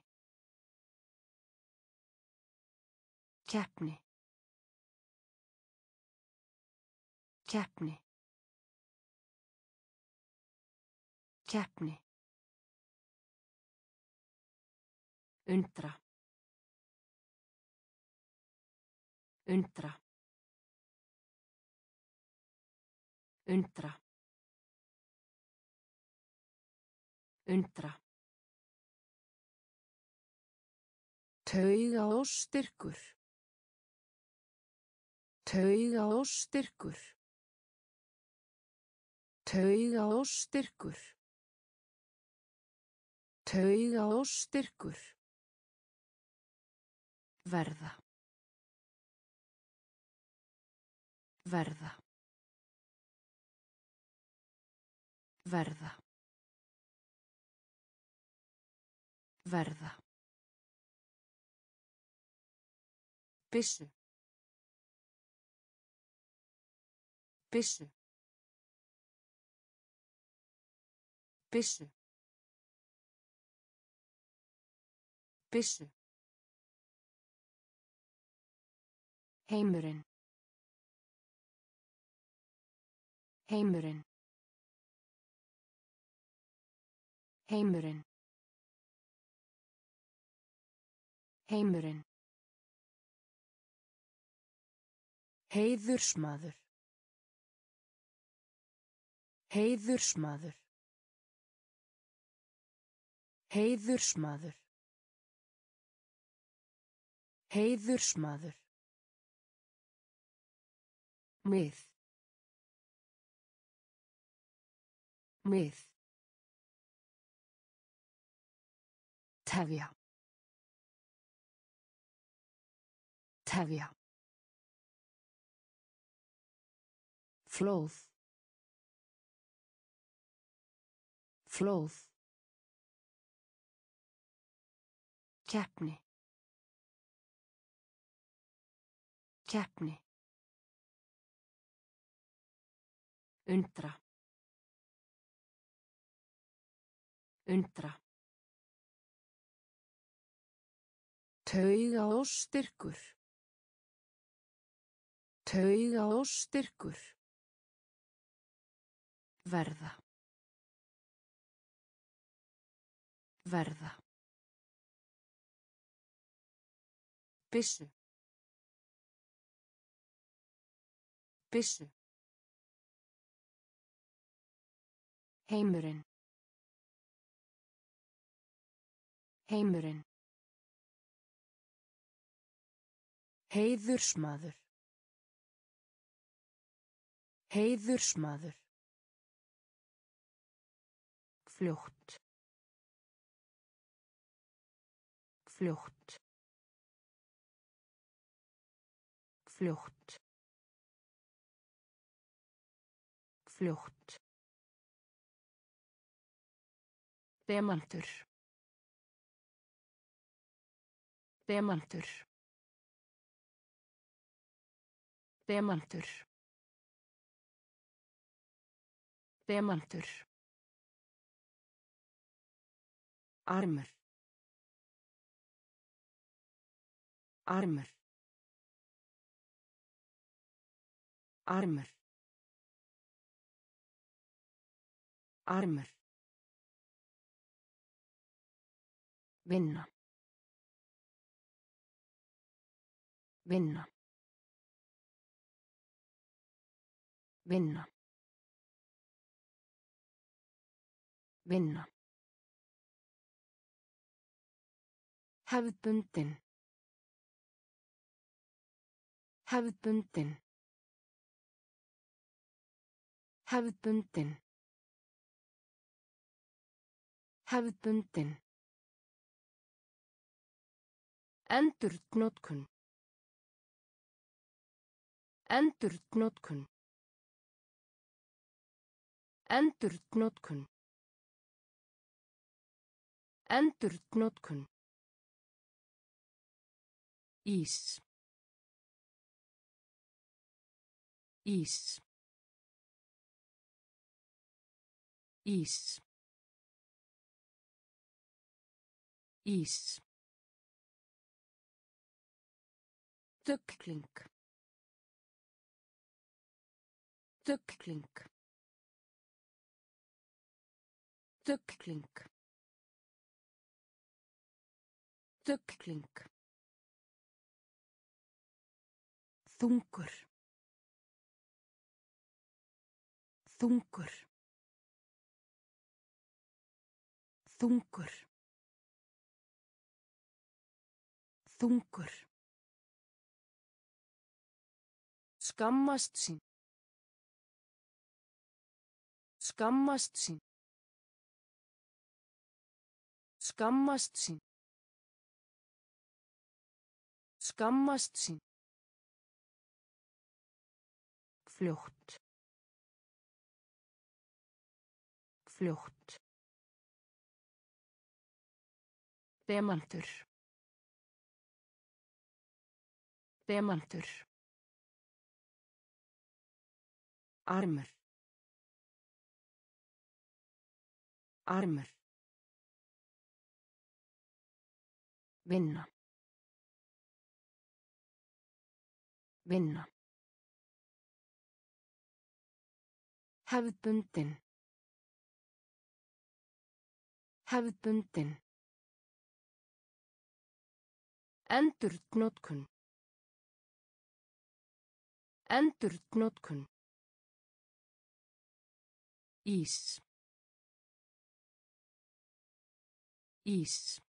Keppni. Keppni. Keppni. Undra. Undra. Undra. Undra. Tauga og styrkur. Tauga og styrkur. Tauga og styrkur. Tauga og styrkur. Verða. Verða. Verða. Verða. Byssu. Byssu. Byssu. Byssu. Heimurinn. Heimurinn. Heimurinn. Heimurinn. Heiðursmaður. Heiðursmaður. Heiðursmaður. Heiðursmaður. Mið. Mið. Tefja. Tefja. Flóð. Flóð. Keppni. Keppni. Undra. Undra. Tauga og styrkur. Tauga og styrkur. Verða. Verða. Byssu. Byssu. Heimurinn. Heimurinn. Heiðursmaður. Heiðursmaður. Fljótt. Fljótt. Fljótt. Fljótt. Demantur. Demantur. Demantur. Demantur. Armur. Armur. Armur. Armur. Vinna. Vinna. Vinna. Vinna. Hefðbundin. Hefðbundin. Hefðbundin. Hefðbundin. Endurtnotkun. Endurtnotkun. Endurtnotkun. Endurtnotkun. Ís. Ís. Ís. Ís. Döggling. Döggling. Döggling. Döggling. Þungur. Þungur. Þungur. Þungur. Skammast sín. Skammast sín. Skammast sín. Skammast sín. Fljótt. Fljótt. Demantur. Demantur. Armur. Armur. Vinna. Vinna. Hefðbundin. Hefðbundin. Endurtnotkun. Endurtnotkun. Ís. Ís.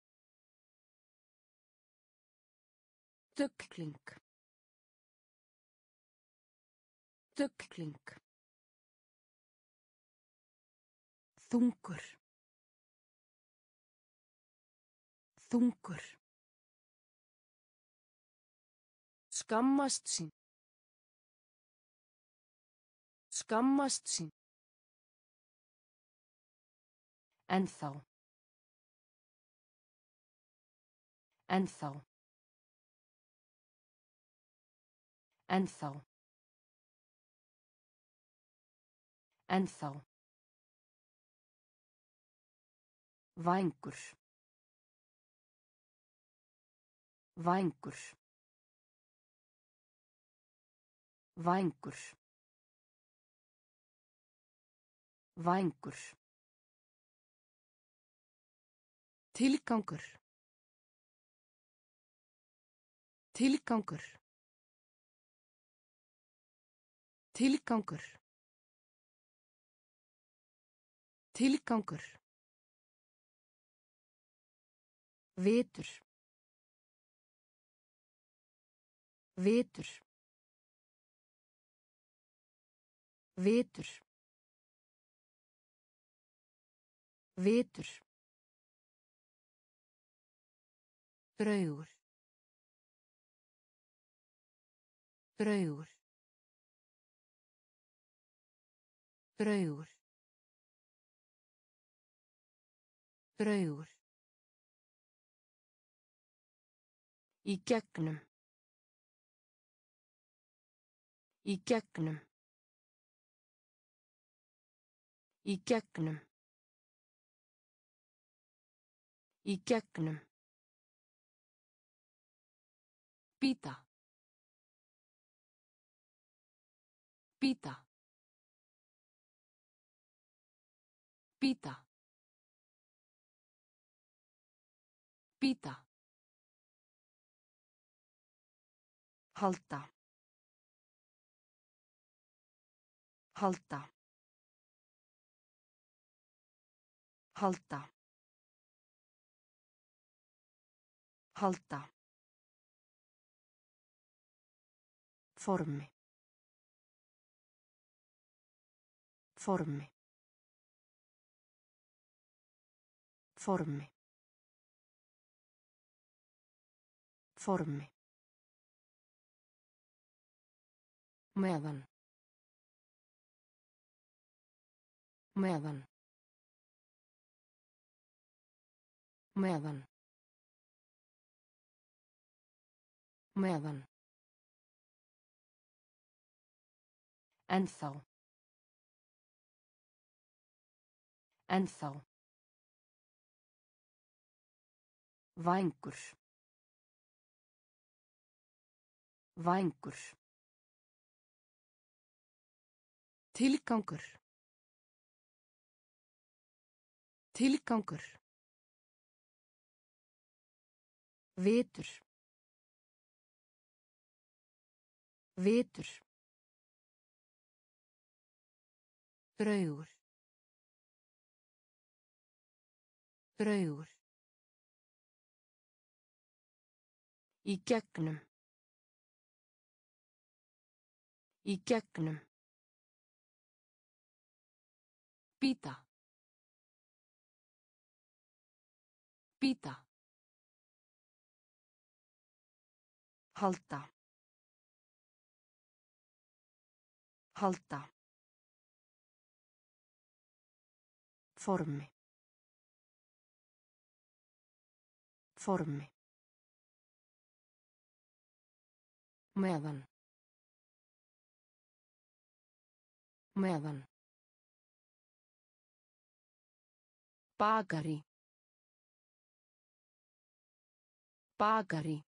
Döggling. Döggling. Þungur. Þungur. Skammast sín. Skammast sín. En þá. En þá. En þá. En þá. Vængur. Vængur. Vængur. Vængur. Tilgangur. Tilgangur. Tilgangur. Tilgangur. Vetur. Vetur. Vetur. Vetur. Draugur. Draugur. Draugur. Draugur. Í gegnum. Í gegnum. Í gegnum. Í gegnum. Pita. Pita. Pita. Pita. Halda. Halda. Halda. Halda. Formi. Formi. Formi. Formi. Meðan. Meðan. Meðan. Meðan. Ennþá. Ennþá. Vængur. Vængur. Tilgangur. Tilgangur. Vitur. Vitur. Draugur. Draugur. Í gegnum. Í gegnum. Pita. Pita. Halda. Halda. Formi. Formi. Meðan. Meðan. Bakari. Bakari.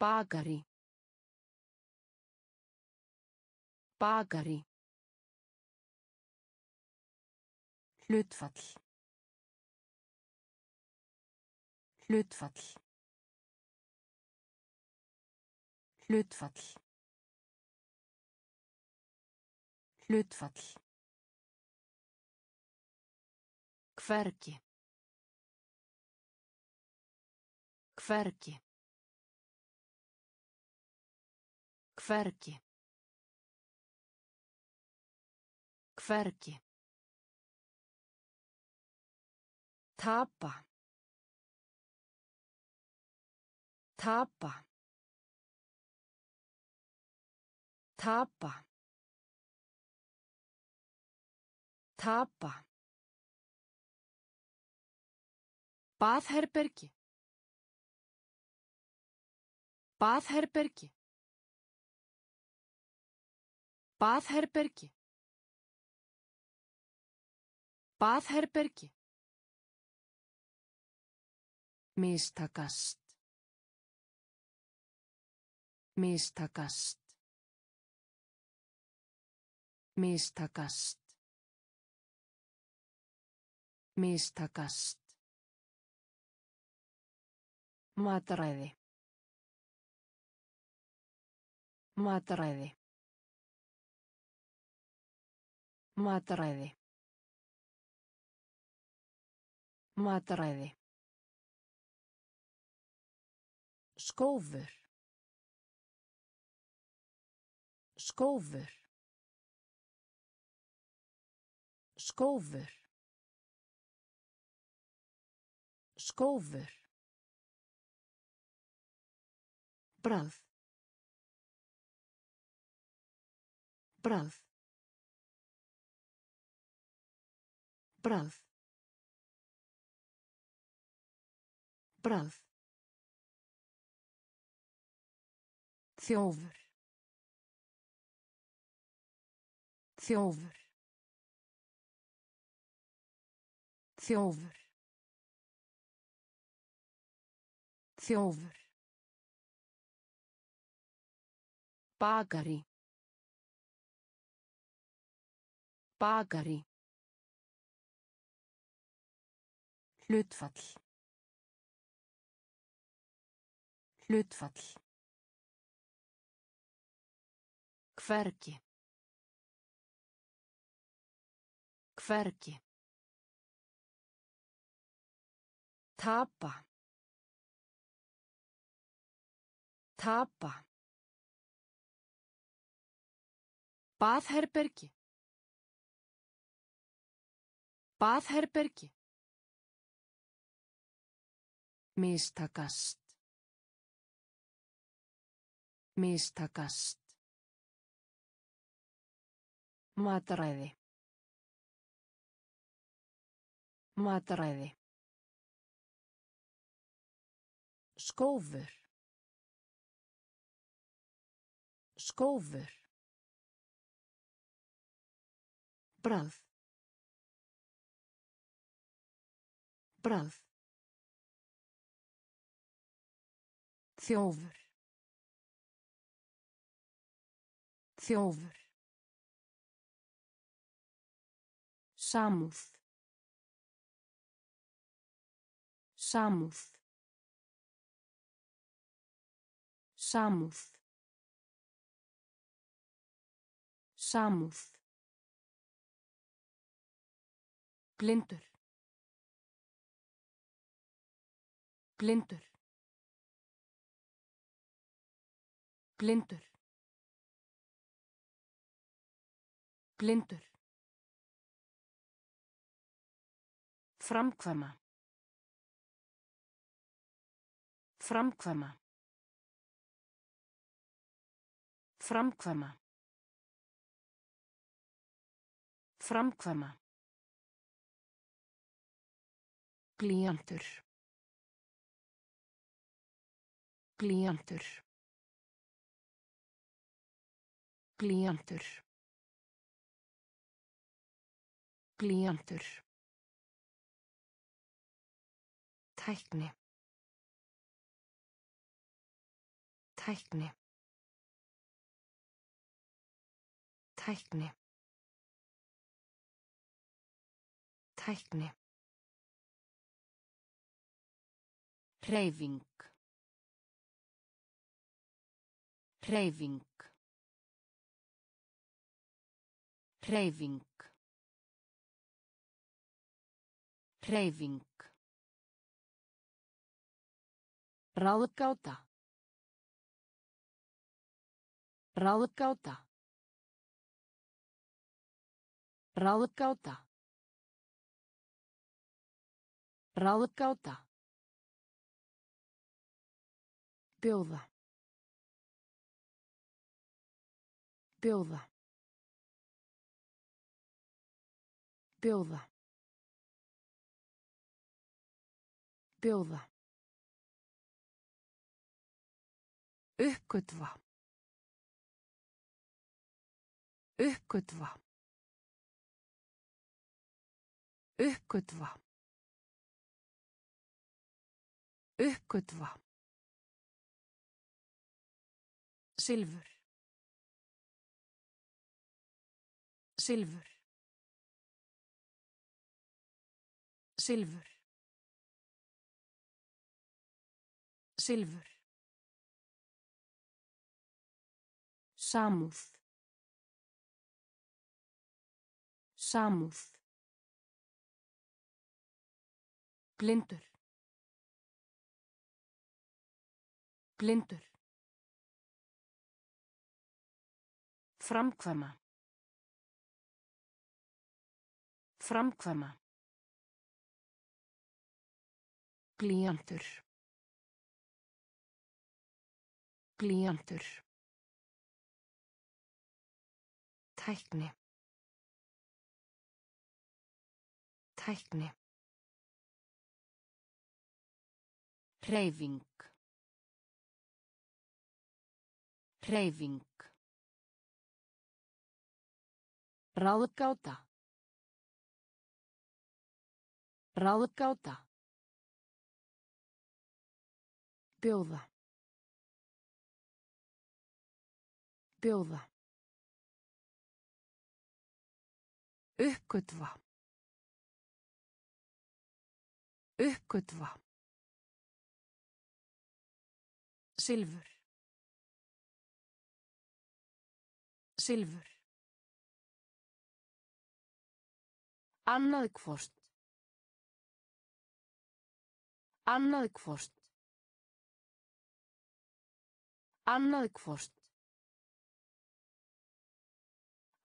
Bakari. Bakari. Hlutfall. Hlutfall. Hlutfall. Hlutfall. Hvergi. Hvergi. Hvergi. Hvergi. Tapa. Tapa. Tapa. Tapa. Baðherbergi. Baðherbergi. Baðherbergi. Baðherbergi. Mistakast. Mistakast. Mistakast. Mistakast. Mataræði. Mataræði. Mataræði. Mataræði. Skófur. Skófur. Skófur. Skófur. Brað. Brað. Brað. Brað. Þjófur. Þjófur. Þjófur. Þjófur. Bakari. Bakari. Hlutfall. Hlutfall. Hvergi. Hvergi. Tapa. Tapa. Baðherbergi. Baðherbergi. Mistakast. Mistakast. Mataræði. Mataræði. Skófur. Skófur. Brað. Brað. Þjófur. Þjófur. Samúð. Samúð. Samúð. Samúð. Blindur. Blindur. Blindur. Blindur. Framkvæma. Framkvæma. Framkvæma. Framkvæma. Glíjantur. Glíjantur. Glíjantur. Glíjantur. Tækni. Tækni. Tækni. Tækni. Hreyfing. Hreyfing. Hreyfing. Hreyfing. Ráðgáta. Ráðgáta. Ráðgáta. Ráðgáta. Bjóða. Bjóða. Bjóða. Bjóða. Uppgötva. Uppgötva. Uppgötva. Uppgötva. Silfur. Silfur. Silfur. Silfur. Samúð. Samúð. Blindur. Blindur. Framkvæma. Framkvæma. Glíjantur. Glíjantur. Tækni. Tækni. Hreyfing. Hreyfing. Ráðgáta. Ráðgáta. Bjóða. Bjóða. Uppgötva. Uppgötva. Silfur. Silfur. Annað hvort. Annað hvort. Annað hvort.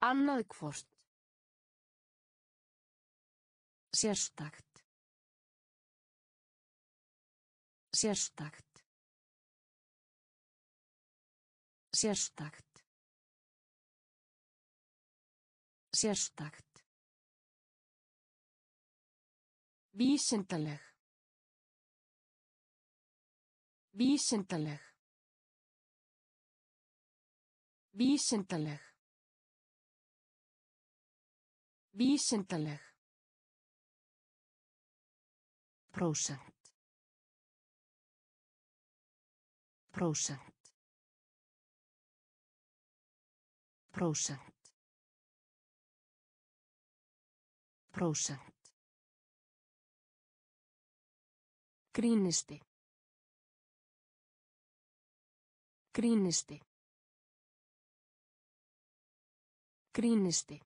Annað hvort. Sérstakt. Sérstakt. Sérstakt. Sérstakt. Vísindaleg. Vísindaleg. Vísindaleg. Vísindaleg. Prósent. Prósent. Prósent. Prósent. Grínisti. Grínisti. Grínisti.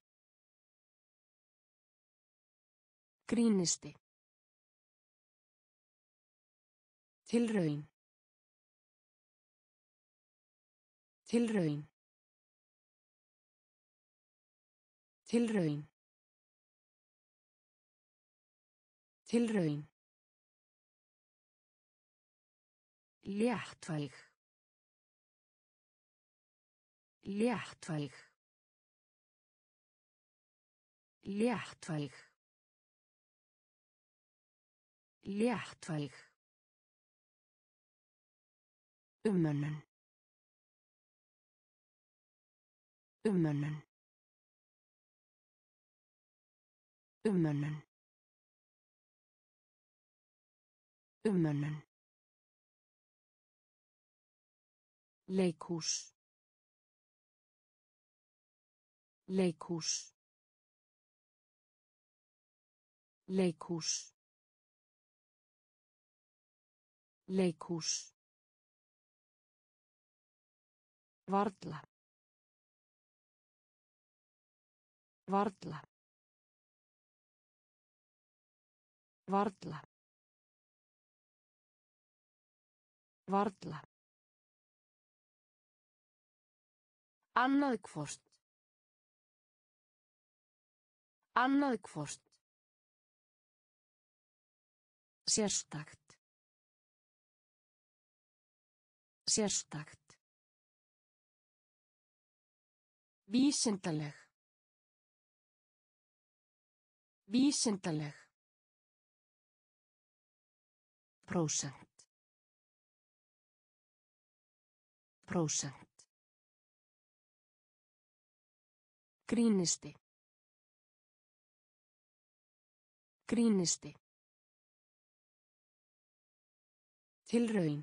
Grínisti. Tilraun. Tilraun. Tilraun. Tilraun. Léttvæg. Léttvæg. Léttvæg. Léttvæg. Umönnun. Umönnun. Umönnun. Umönnun. Leikhús. Leikhús. Leikhús. Leikhús. Varla. Varla. Varla. Varla. Annað hvort. Annað hvort. Sérstakt. Sérstakt. Vísindaleg. Vísindaleg. Prósent. Prósent. Grínisti. Grínisti. Tilraun.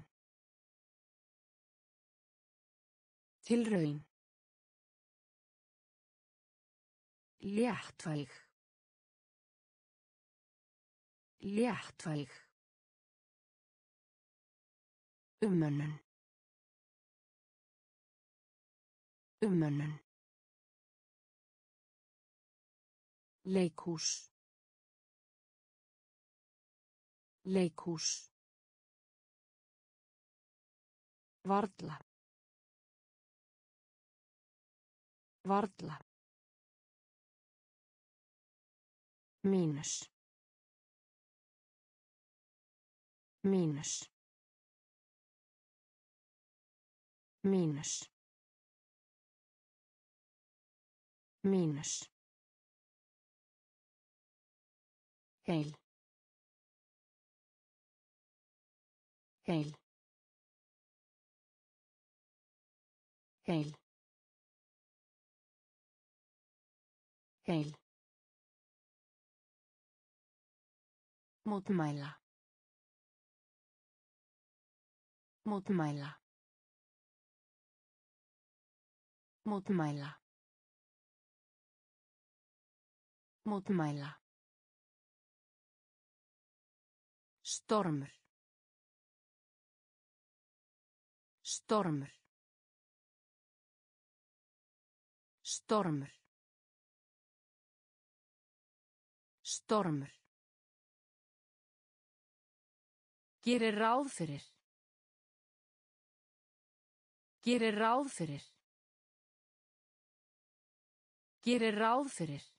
Tilraun. Léttvæg. Léttvæg. Umönnun. Umönnun. Leikhús. Leikhús. Varla. Varla. mínus mínus mínus mínus heil heil heil heil mótmæla. Mótmæla. Mótmæla. Mótmæla Stormur. Stormur. Stormur. Stormur. Gerir ráð fyrir. Gerir ráð fyrir. Gerir ráð fyrir.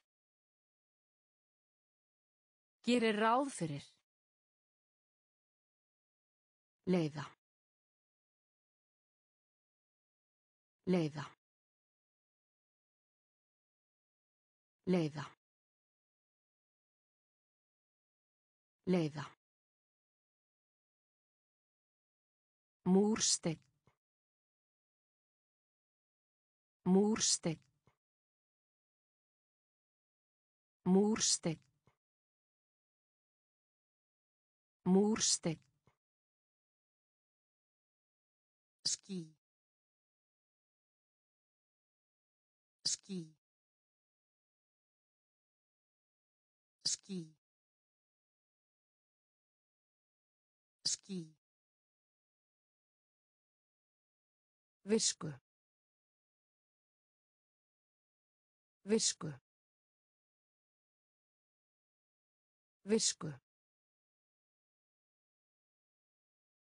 Gerir ráð fyrir. Leiða. Leiða. Leiða. Leiða. Múrstegn. Múrstegn. Múrstegn. Múrstegn. Visku visku visku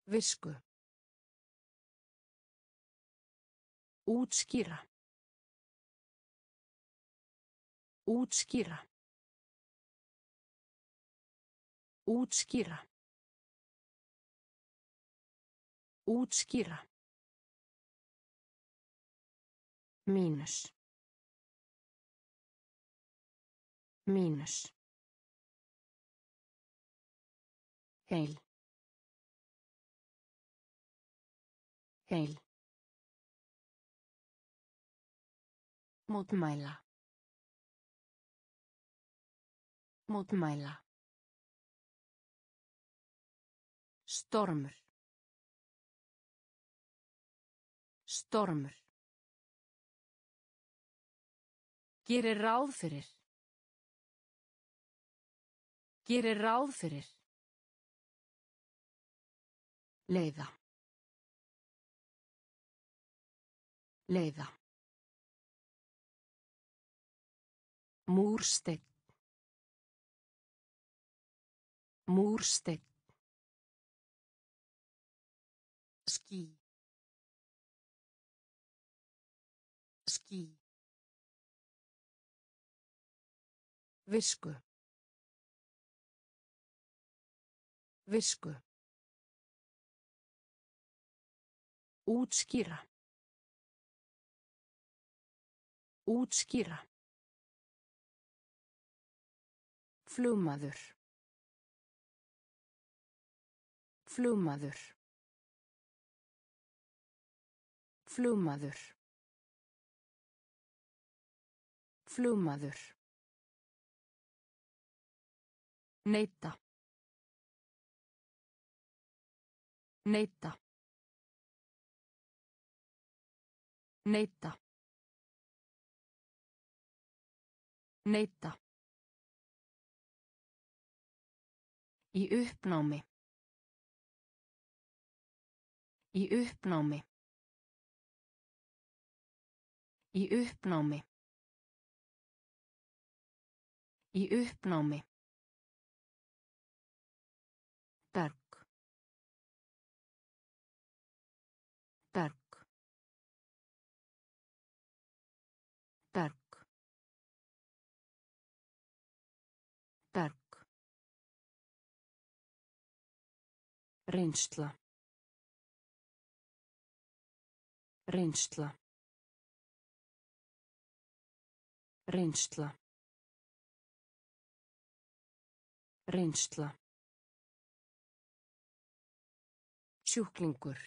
visku Útskýra. Útskýra. Útskýra. Útskýra. Mínus. Mínus. Heil. Heil. Mótmæla. Mótmæla. Stormur. Stormur. Gerir ráð fyrir. Gerir ráð fyrir. Leiða. Leiða. Múrstegn. Múrstegn. Visku. Visku. Útskýra. Útskýra. Flugmaður. Flugmaður. Flugmaður. Flugmaður. Neita. Neita. Neita. Neita. Í uppnámi. Í uppnámi. Í uppnámi. Í uppnámi. Reynsla. Reynsla. Reynsla. Reynsla. Sjúklingur.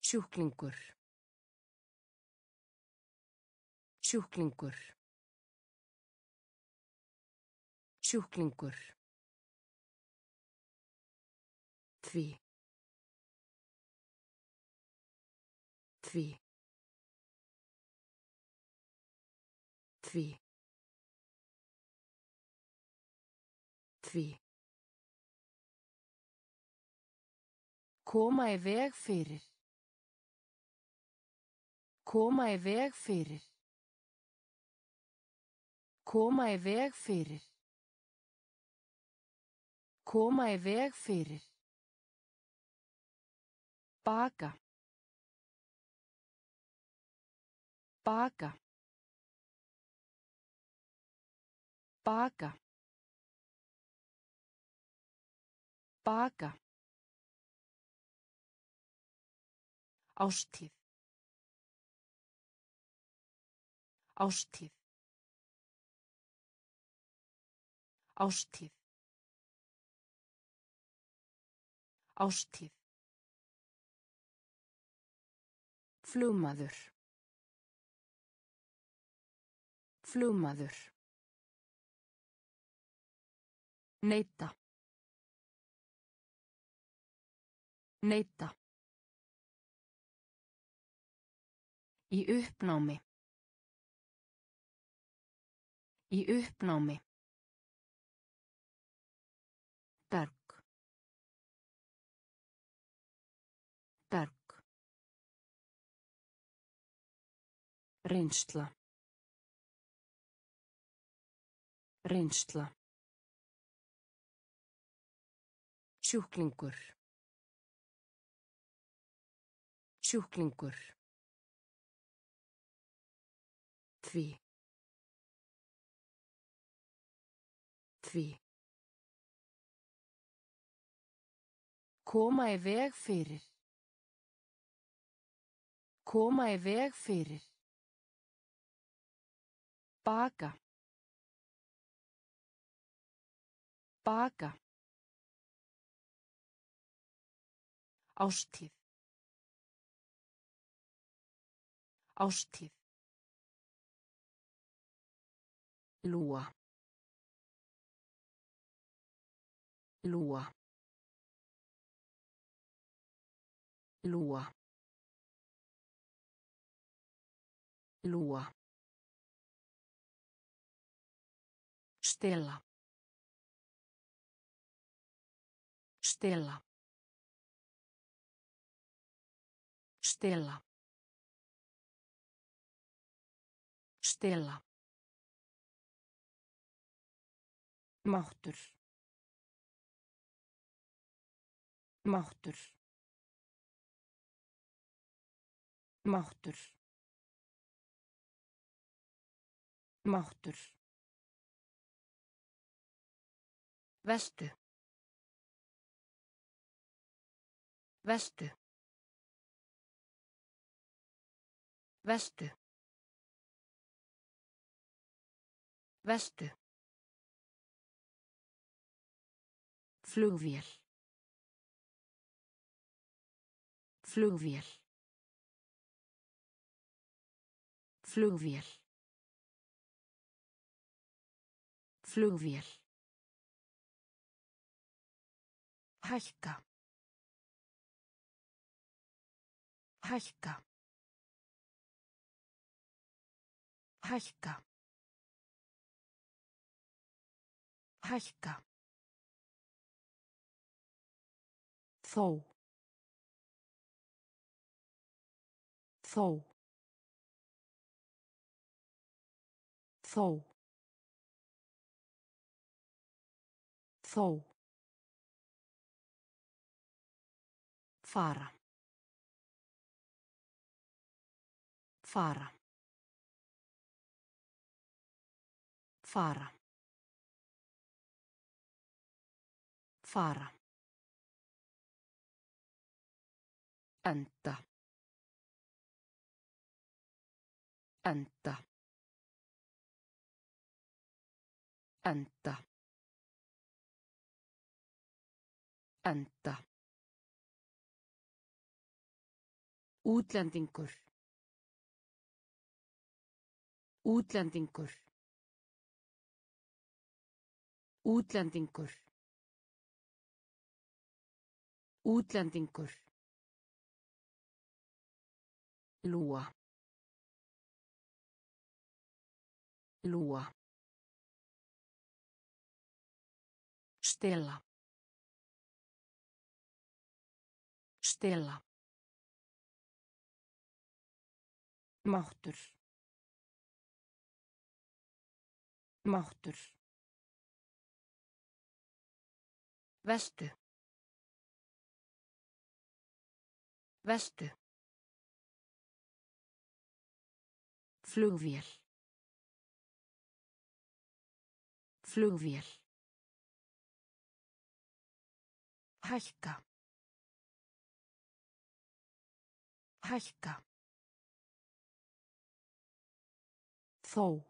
Sjúklingur. Sjúklingur. Sjúklingur. Því. Því. Því. Því. Koma í veg fyrir. Koma í veg fyrir. Koma í veg fyrir. Koma í veg fyrir. Baka. Baka. Baka. Baka. Ástíð. Ástíð. Ástíð. Ástíð. Flugmaður. Flugmaður. Neita. Neita. Í uppnámi. Í uppnámi. Reynsla. Reynsla. Sjúklingur. Sjúklingur. Því. Því. Koma í veg fyrir. Koma í veg fyrir. Baka. Baka. Ástíð. Ástíð. Lúa. Lúa. Lúa. Lúa. Stela. Stela. Stela. Stela. Máttur. Máttur. Máttur. Máttur. Vestu. Vestu. Vestu. Vestu. Flugvél. Flugvél. Flugvél. Flugvél. Hækka. Hækka. Hækka. Hækka. Þó. Þó. Þó. Þó. Fara. Fara. Fara. Fara. Enda. Enda. Enda. Enda. Útlendingur. Útlendingur. Útlendingur. Útlendingur. Lúa. Lúa. Stela. Stela. Máttur. Máttur. Vestu. Vestu. Flugvél. Flugvél. Hækka. Hækka. Þó.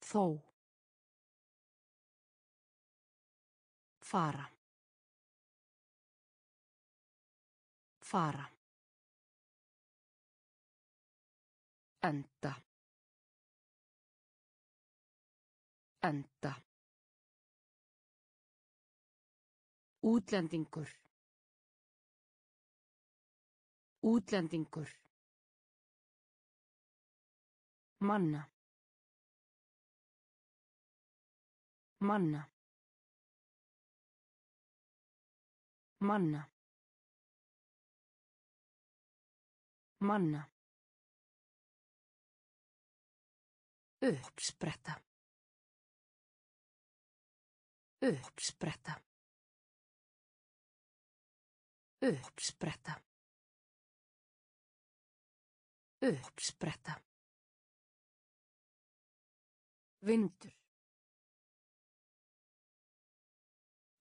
Þó. Fara. Fara. Enda. Enda. Útlendingur. Útlendingur. Manna. Manna. Manna. Manna. Uppspretta. Uppspretta. Uppspretta. Uppspretta. Vindur.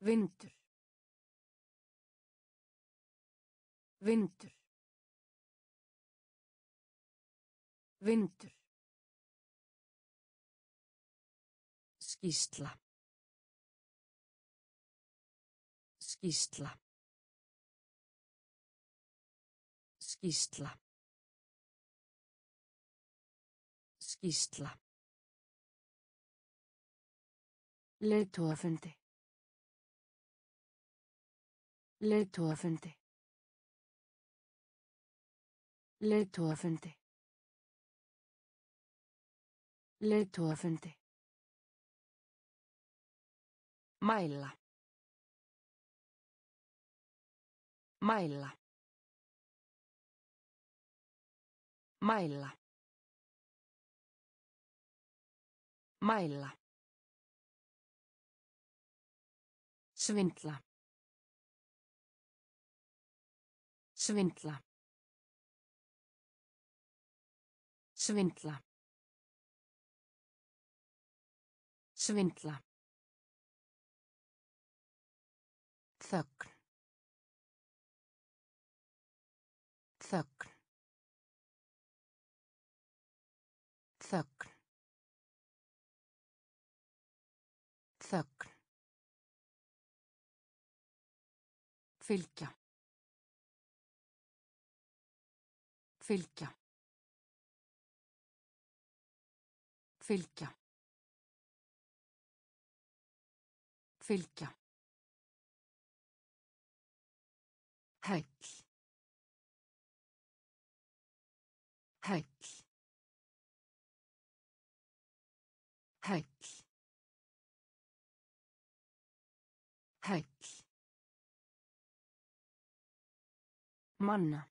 Vindur. Vindur. Vindur. Skýsla. Skýsla. Skýsla. Skýsla. Leiðtógafundi. Leiðtógafundi. Leiðtógafundi. Leiðtógafundi. Mæla. Mæla. Mæla. Mæla. Svindla. Svindla. Svindla. Svindla. Þögn. Þögn. Þögn. Þögn. Fylgja. Fylgja. Fylgja. Fylgja. Hæll. Hæll. Hæll. Hæll. Manna.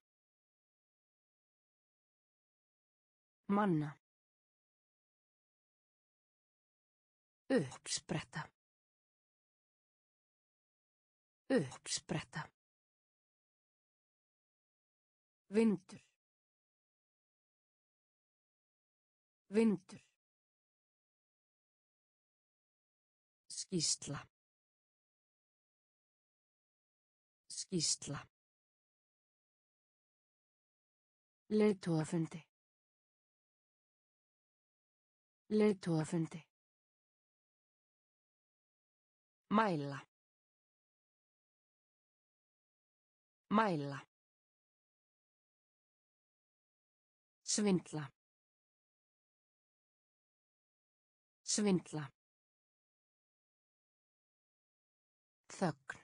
Manna. Uppspretta. Uppspretta. Vindur. Vindur. Skýsla. Skýsla. Leiðtóafundi. Leiðtóafundi. Mæla. Mæla. Svindla. Svindla. Þögn.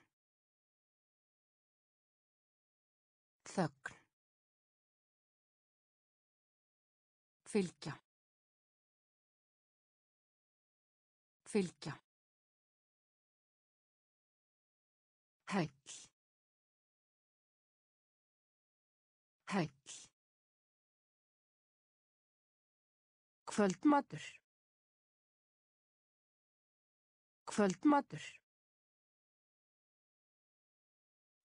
Þögn. Fylgja. Fylgja. Hæll. Hæll. Kvöldmatur. Kvöldmatur.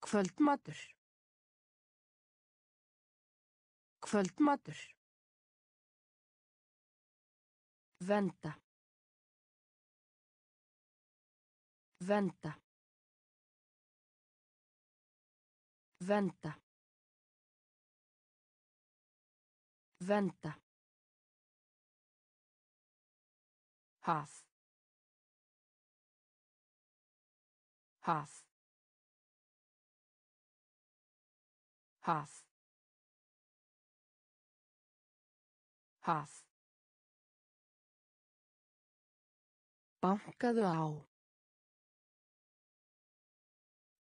Kvöldmatur. Kvöldmatur. Venda. Venda. Venda. Venda. Haf. Haf. Haf. Haf. Bankaðu á.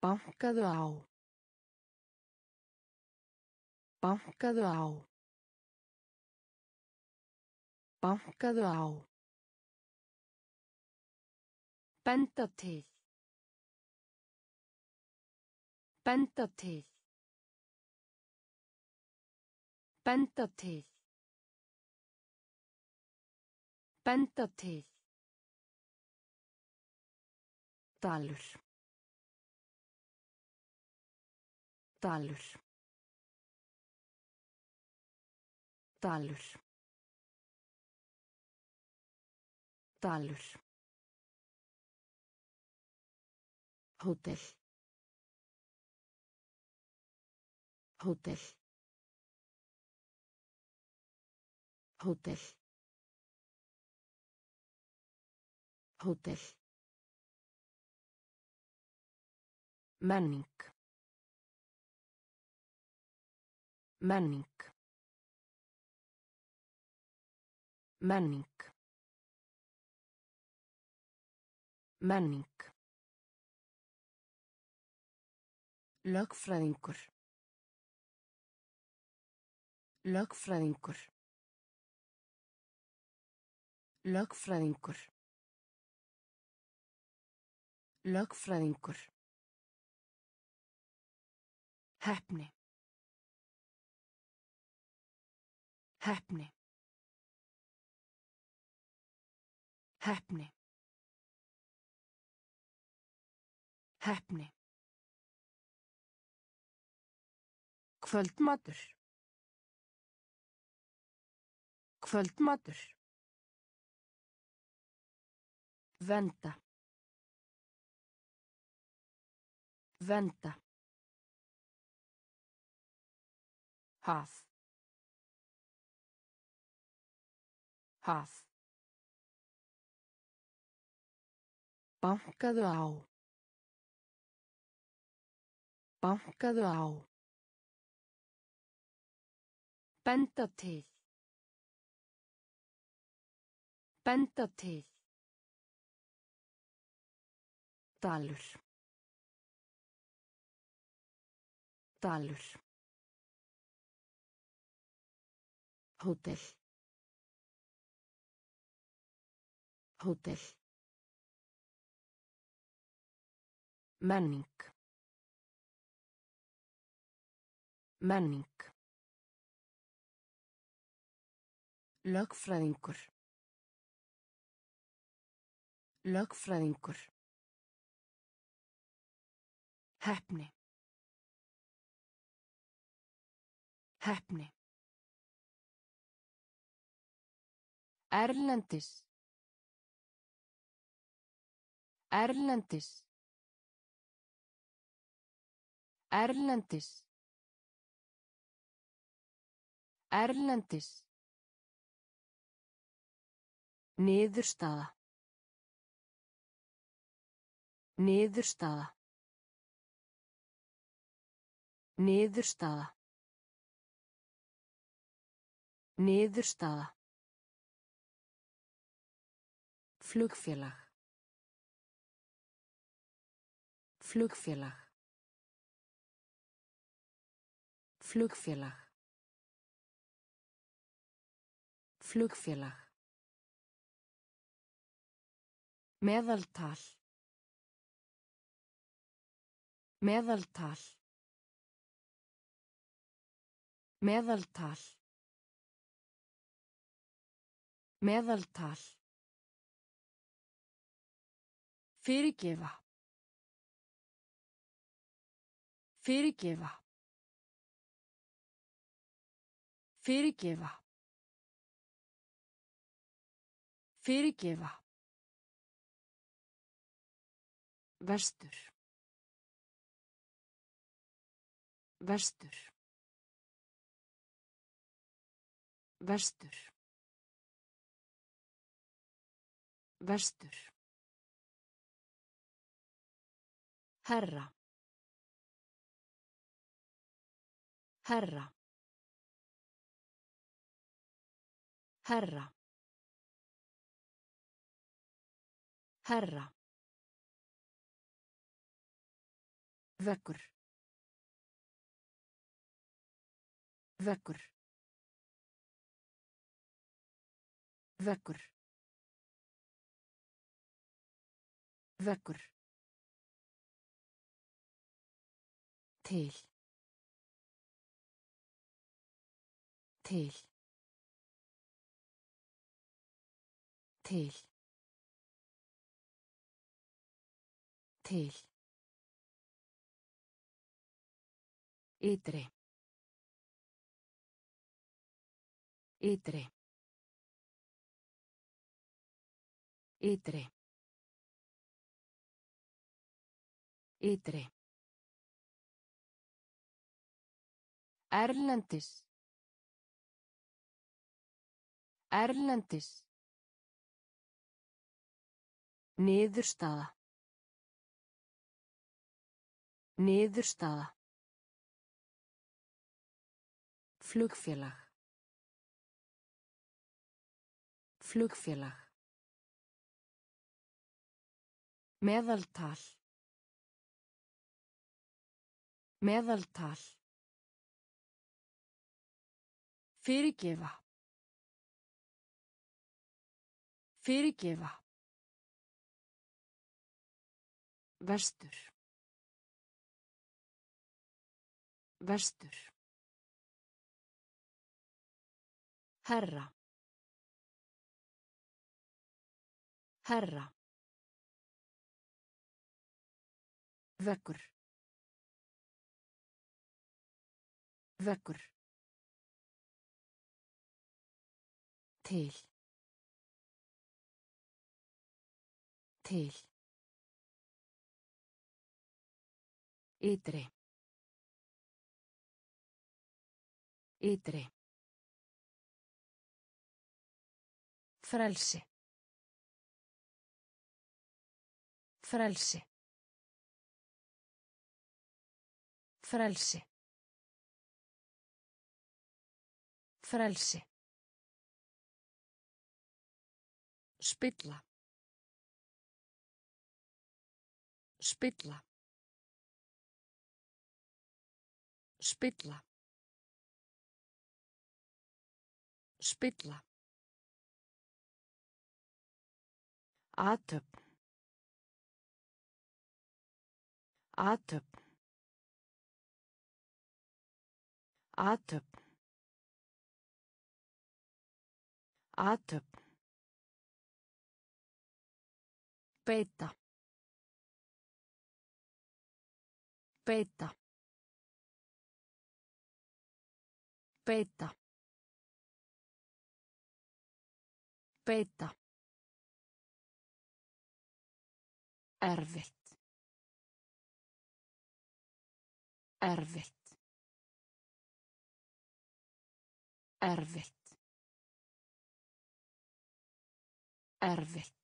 Bankaðu á. Bankaðu á. Bankaðu á. Dalur. Dalur. Dalur. Dalur. Hótel. Hótel. Hótel. Hótel. Menning. Menning. Menning. Menning. Lögfræðingur. Lögfræðingur. Lögfræðingur. Lögfræðingur. Heppni. Heppni. Heppni. Heppni. Kvöldmatur. Kvöldmatur. Venda. Venda. Haf. Haf. Bankaðu á. Bankaðu á. Benda til. Benda til. Dalur. Dalur. Hótel. Hótel. Menning. Menning. Lögfræðingur. Lögfræðingur. Heppni. Heppni. Erlendis. Erlendis. Erlendis. Erlendis. Niðurstaða. Niðurstaða. Niðurstaða. Niðurstaða. Flugfélag. Flugfélag. Flugfélag. Flugfélag. Meðaltal. Meðaltal. Meðaltal. Meðaltal. Fyrirgefa. Fyrirgefa. Fyrirgefa. Fyrirgefa. Vestur. Vestur. Vestur. Vestur. Herra. Herra. Herra. Herra. Vekkur. Vekkur. Vekkur. Vekkur. Til. Til. Til. Til. Ytri. Ytri. Ytri. Ytri. Erlendis. Erlendis. Niðurstaða. Niðurstaða. Flugfélag. Flugfélag. Meðaltal. Meðaltal. Fyrirgefa. Fyrirgefa. Vestur. Vestur. Herra. Herra. Vekkur. Vekkur. Til. Til. Ytri. Ytri. Frelsi. Frelsi. Frelsi. Frelsi. Spilla. Spilla. Spilla. Spilla. Atöp. Atöp. Atöp. Atöp. Beita. Beita. Beita. Beita. Erfitt. Erfitt. Erfitt. Erfitt.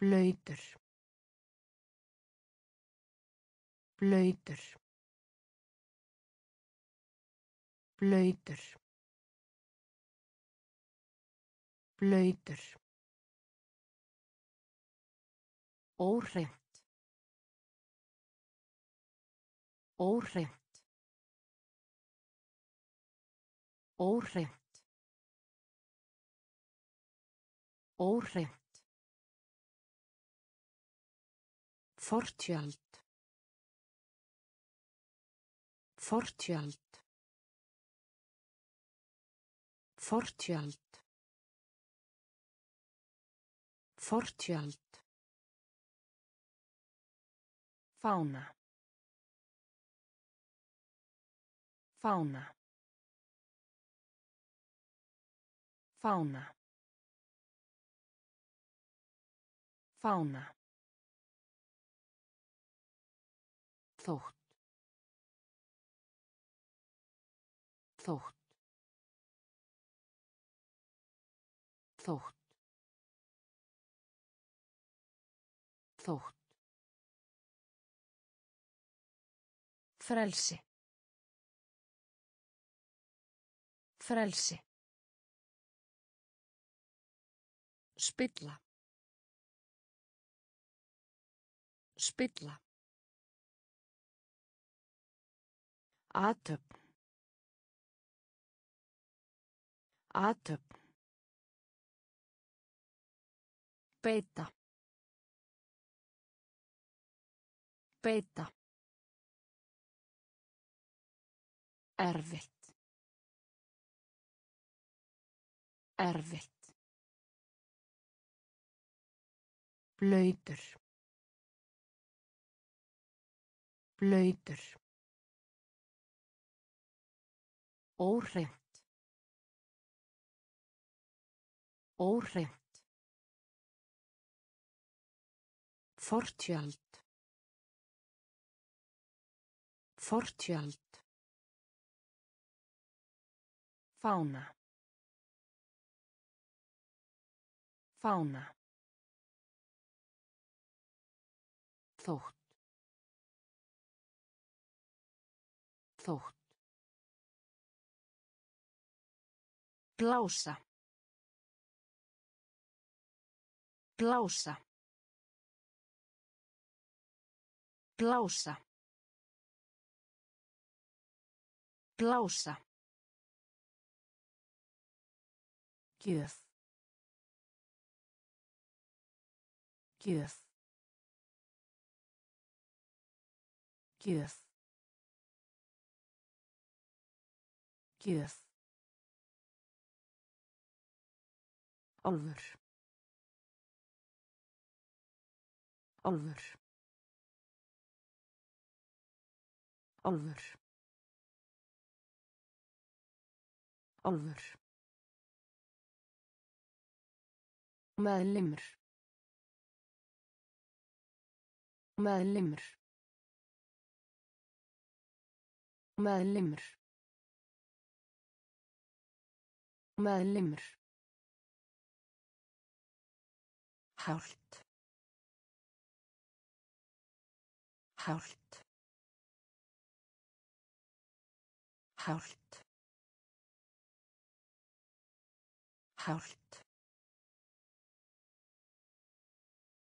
Blöytur. Blöytur. Blöytur. Blöytur. Óhreint. Óhreint. Óhreint. Óhreint. Fortjöld. Fortjöld. Fortjöld. Fortjöld. Fána. Fána. Fána. Fána. Þótt. Þótt. Þótt. Þótt. Frelsi. Frelsi. Spilla. Spilla. Atöp. Atöp. Beita. Beita. Erfitt. Erfitt. Blöytur. Blöytur. Óhreint. Óhreint. Fortjöld. Fortjöld. Fána. Fána. Þótt. Þótt. Blása. Blása. Blása. Blása. gjöf gjöf gjöf gjöf Álfur. Álfur. Álfur. Álfur. Meðlimur. Meðlimur. Meðlimur. Meðlimur. Hált. Hált. Hált. Hált.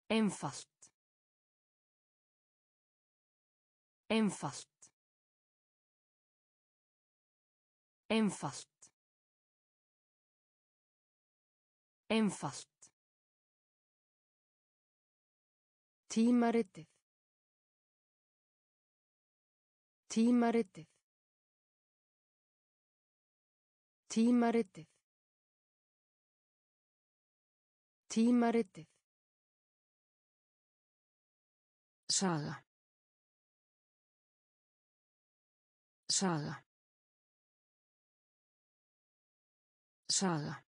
Einfalt. Einfalt. Einfalt. Einfalt. Tímaritið. Tímaritið. Tímaritið. Tímaritið. Saga. Saga. Saga.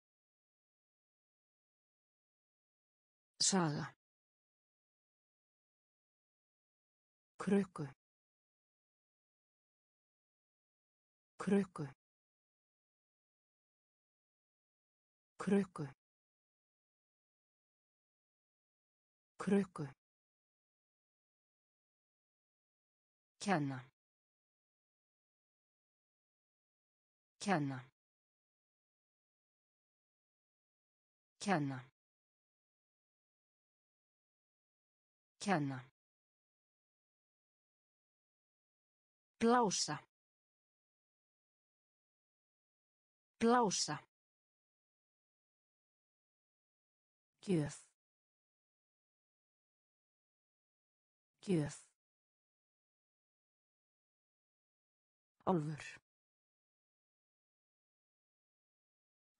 Saga. Krukku. Krukku. Krukku. Krukku. Kenna. Kenna. Kenna. Kenna. Blása. Blása. Gjöf. Gjöf. Álfur.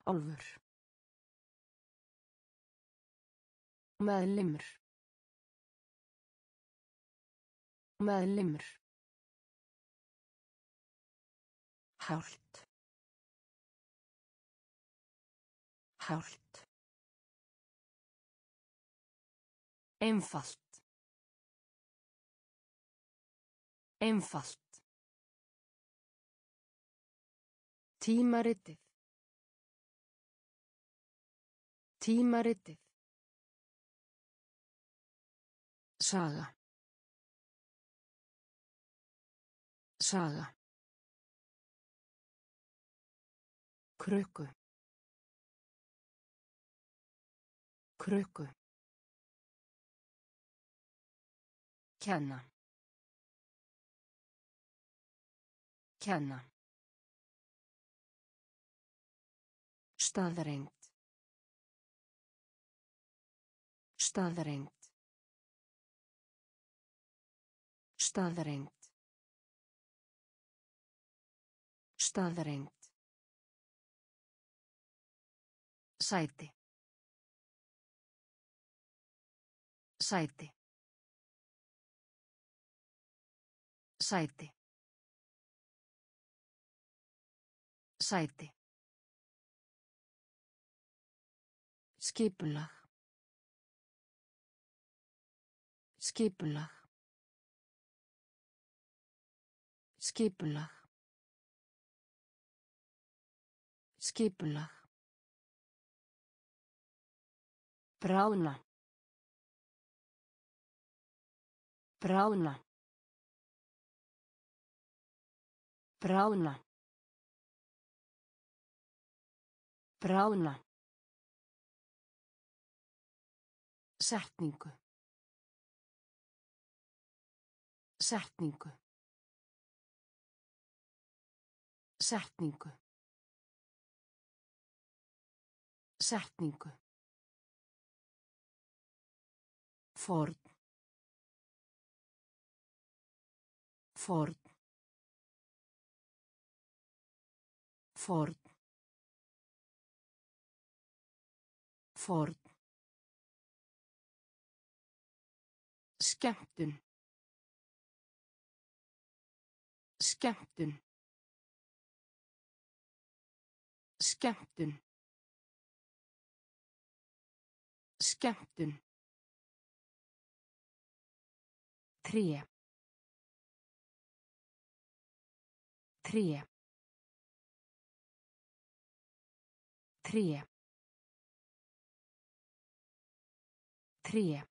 Álfur. Meðlimur. Meðlimur. Hált. Hált. Einfalt. Einfalt. Tímaritið. Tímaritið. Saga. Saga. Krukku. Krukku. Kenna. Kenna. Staðrengt. Staðrengt. Staðrengt. Staðrengt. Sæti. Sæti. Sæti. Sæti. Skipulag. Skipulag. Skipulag. Skipulag. Bráðna. Bráðna. Bráðna. Bráðna. Setningu. Setningu. Setningu. Setningu. Ford. Ford. Ford. Ford. Skemmtun. Skemmtun. Skemmtun. Skemmtun. Tré. Tré. Tré. Tré.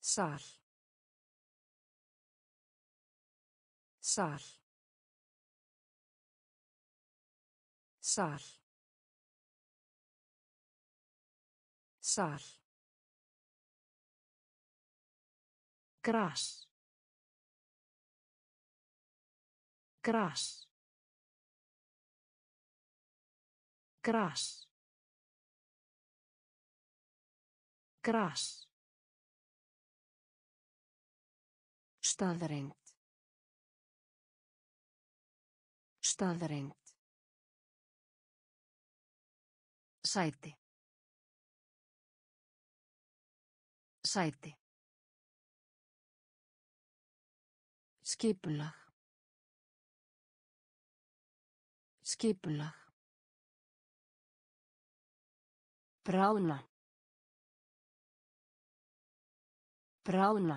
Sal. Sal. Sal. Sal. Gras. Gras. Gras. Gras. Staðrengt. Staðrengt. Sæti. Sæti. Skipulag. Skipulag. Bráðna. Bráðna.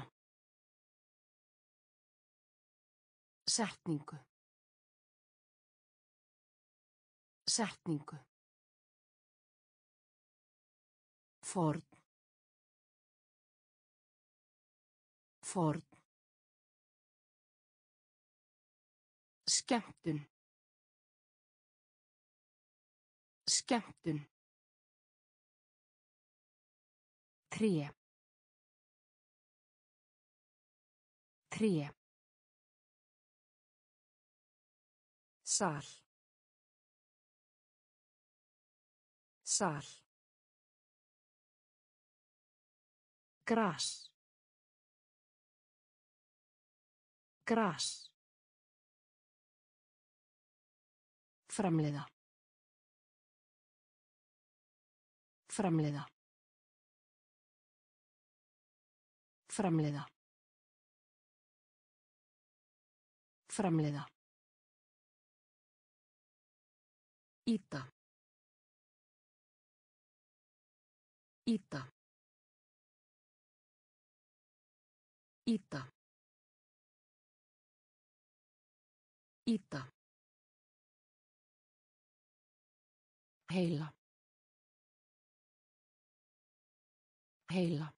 Setningu. Setningu. Ford. Ford. Skemmtun. Skemmtun. Tré. Tré. Sal. Sal. Gras. Gras. Framleiða. Framleiða. Framleiða. Framleiða. Íta. Íta. Íta. Íta. Heila. Heila.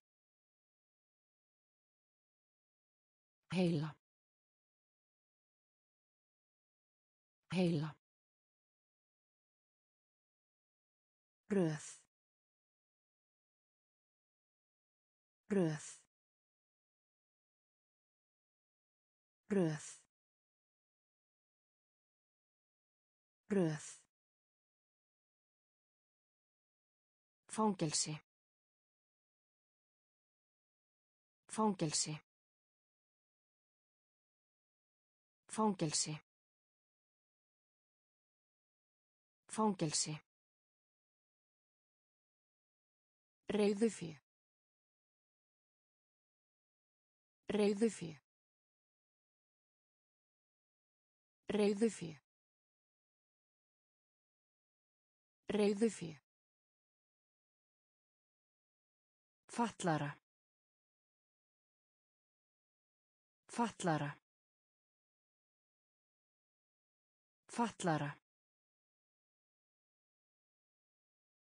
Heila. Heila. Röð. Röð. Röð. Röð. Fangelsi. Fangelsi. Fangelsi. Fangelsi. Reiðufé. Reiðufé. Reiðufé. Reiðufé. Fatlara. Fatlara. Fatlara.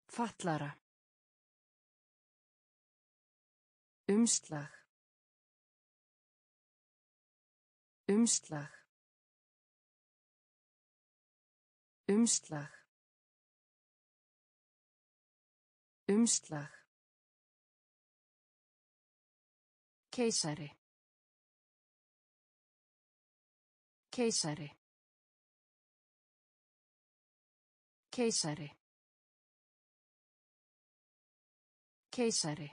Fatlara. Umslag. Umslag. Umslag. Umslag. Keisari. Keisari. Keisari. Keisari.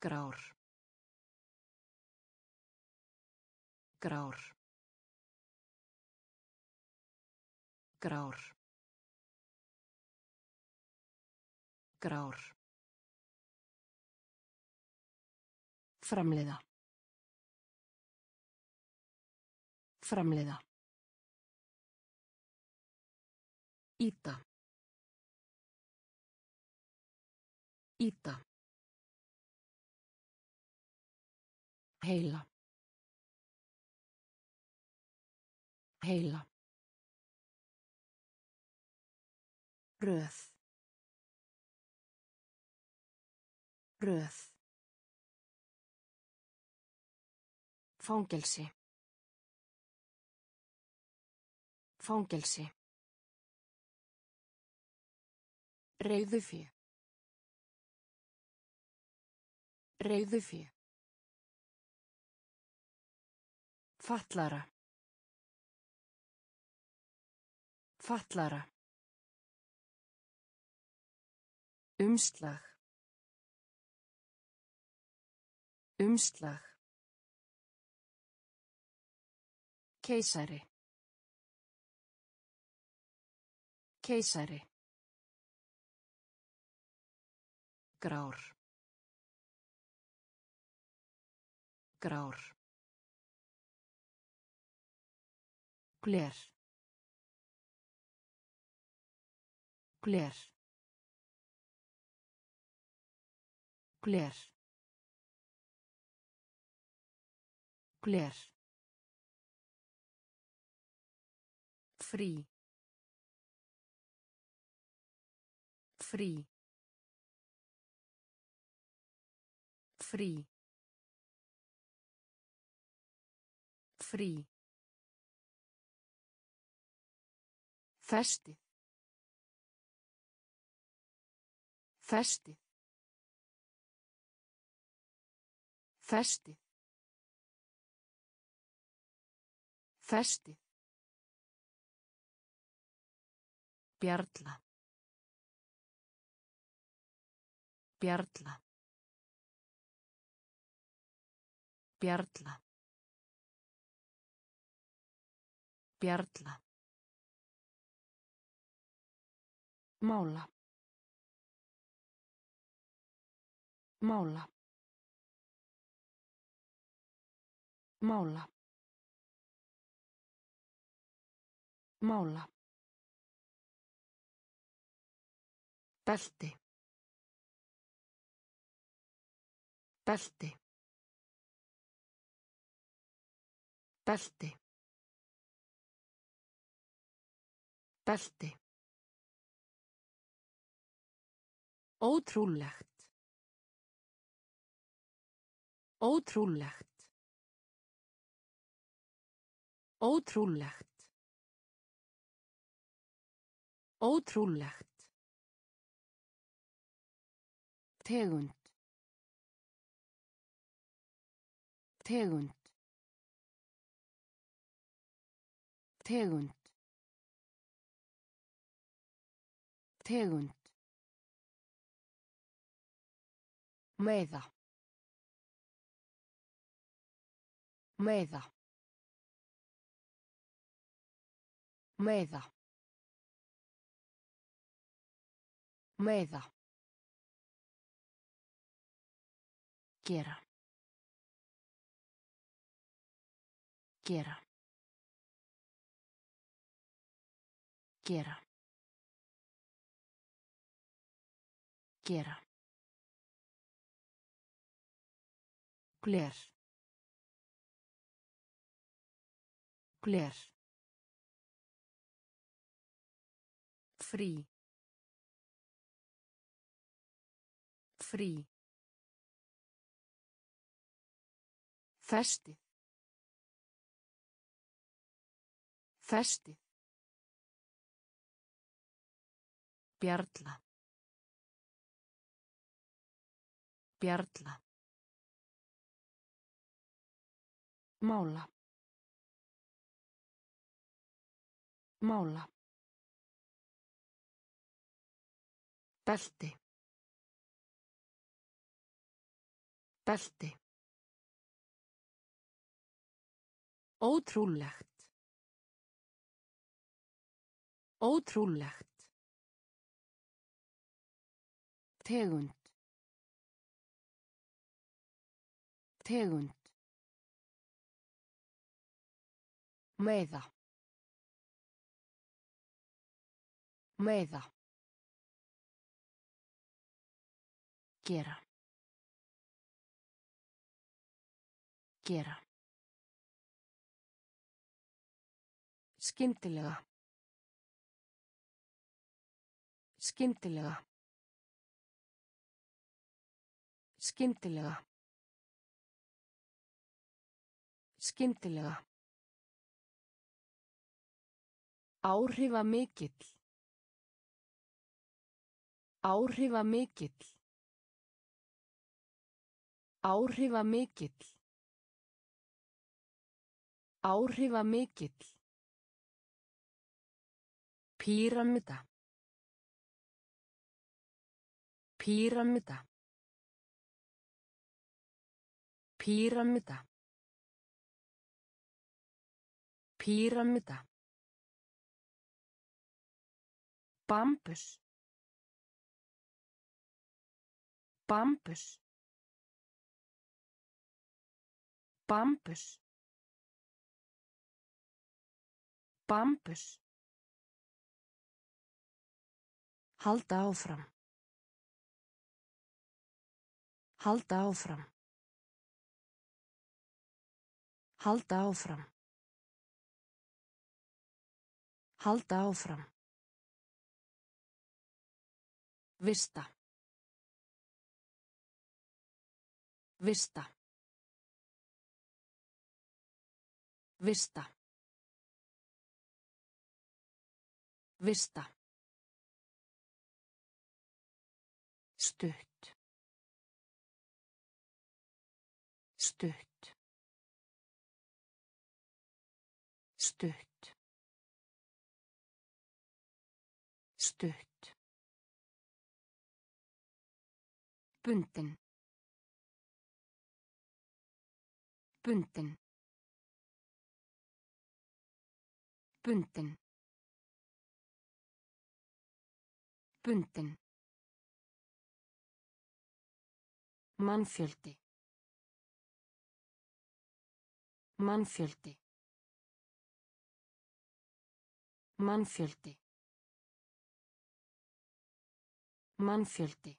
Grár. Grár. Grár. Grár. Framleiða. Framleiða. Íta. Íta. Heila. Heila. Röð. Röð. Fangelsi. Fangelsi. Reiðufé. Reiðufé. Fatlara. Fatlara. Umslag. Umslag. Keisari. Keisari. Grár. Grár. Gler. Gler. Gler. Gler. Frí. Frí. Frí. Frí. Festi. Festi. Festi. Festi. Bjarla. Bjarla. Bjarla. Bjarla. Mála. Mála. Mála. Mála. Belti. Belti. Belti. Belti. Ótrúlegt. Ótrúlegt. Ótrúlegt. Ótrúlegt. Tegund. Tegund. Tegund. Tegund. Meiða. Meiða. Meiða. Meiða. Gera. Gera. Gera. Gera. Gler. Gler. Frí. Frí. Festi. Festi. Bjarla. Bjarla. Mála. Mála. Belti. Belti. Ótrúlegt. Ótrúlegt. Tegund. Tegund. Meiða. Meiða. Gera. Gera. Skyndilega. Skyndilega. Skyndilega. Skyndilega. Áhrifamikill. Áhrifamikill. Áhrifamikill. Áhrifamikill. Píramida. Píramida. Píramida. Píramida. Bambus. Bambus. Bambus. Bambus. Halda áfram. Halda áfram. Halda áfram. Halda áfram. Vista. Vista. Vista. Vista. Stutt. Stutt. Stutt. Stutt. Bundin. Bundin. Bundin. Bundin. Mannfjöldi. Mannfjöldi. Mannfjöldi. Mannfjöldi.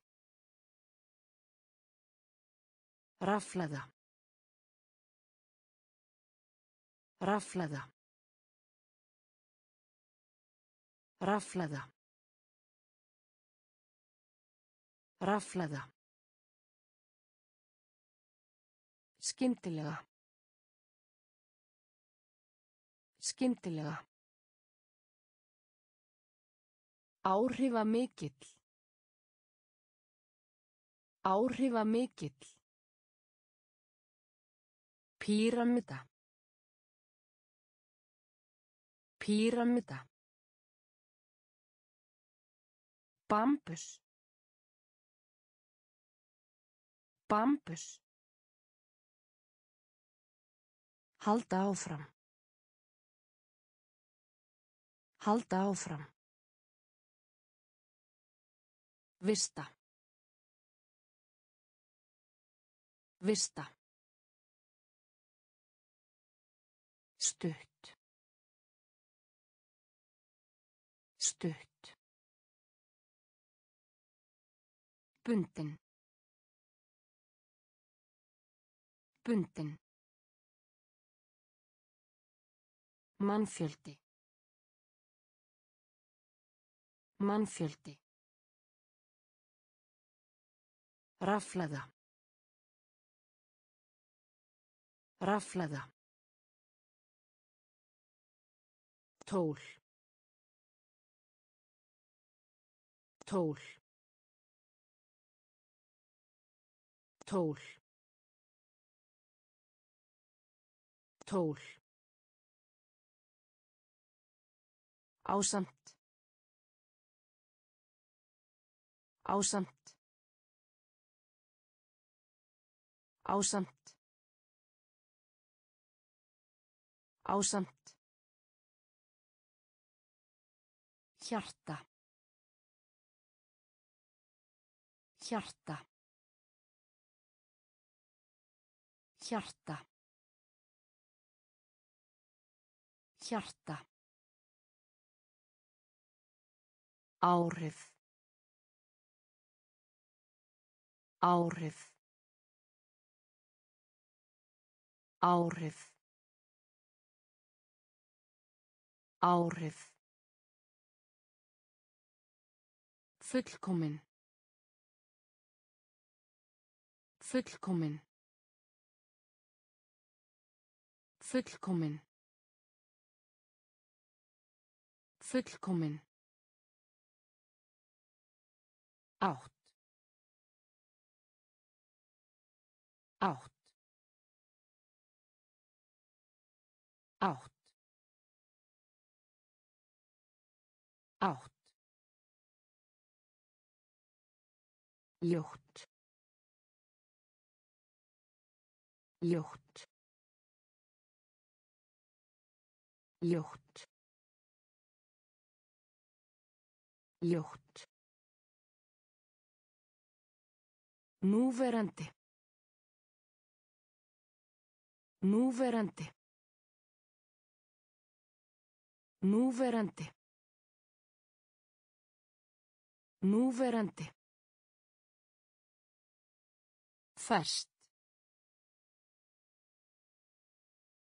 Raflaða. Raflaða. Raflaða. Raflaða. Skyndilega. Skyndilega. Áhrifa mikill. Áhrifa mikill. Píramida. Píramida. Bambus. Bambus. Halda áfram. Halda áfram. Vista. Vista. Stutt. Stutt. Bundin. Bundin. Mannfjöldi. Mannfjöldi. Raflaða. Raflaða. Tól. Tól. Tól. Tól. Ásamt. Ásamt. Ásamt. Ásamt. Hjarta. Hjarta. Hjarta. Hjarta. Árið. Árið. Árið. Árið. Fullkomin. Fullkomin. Fullkomin. Fullkomin. Átt. Átt. Átt. Átt. Ljótt. Ljótt. Ljótt. Ljótt. Núverandi. Núverandi. Núverandi. Núverandi. Fast.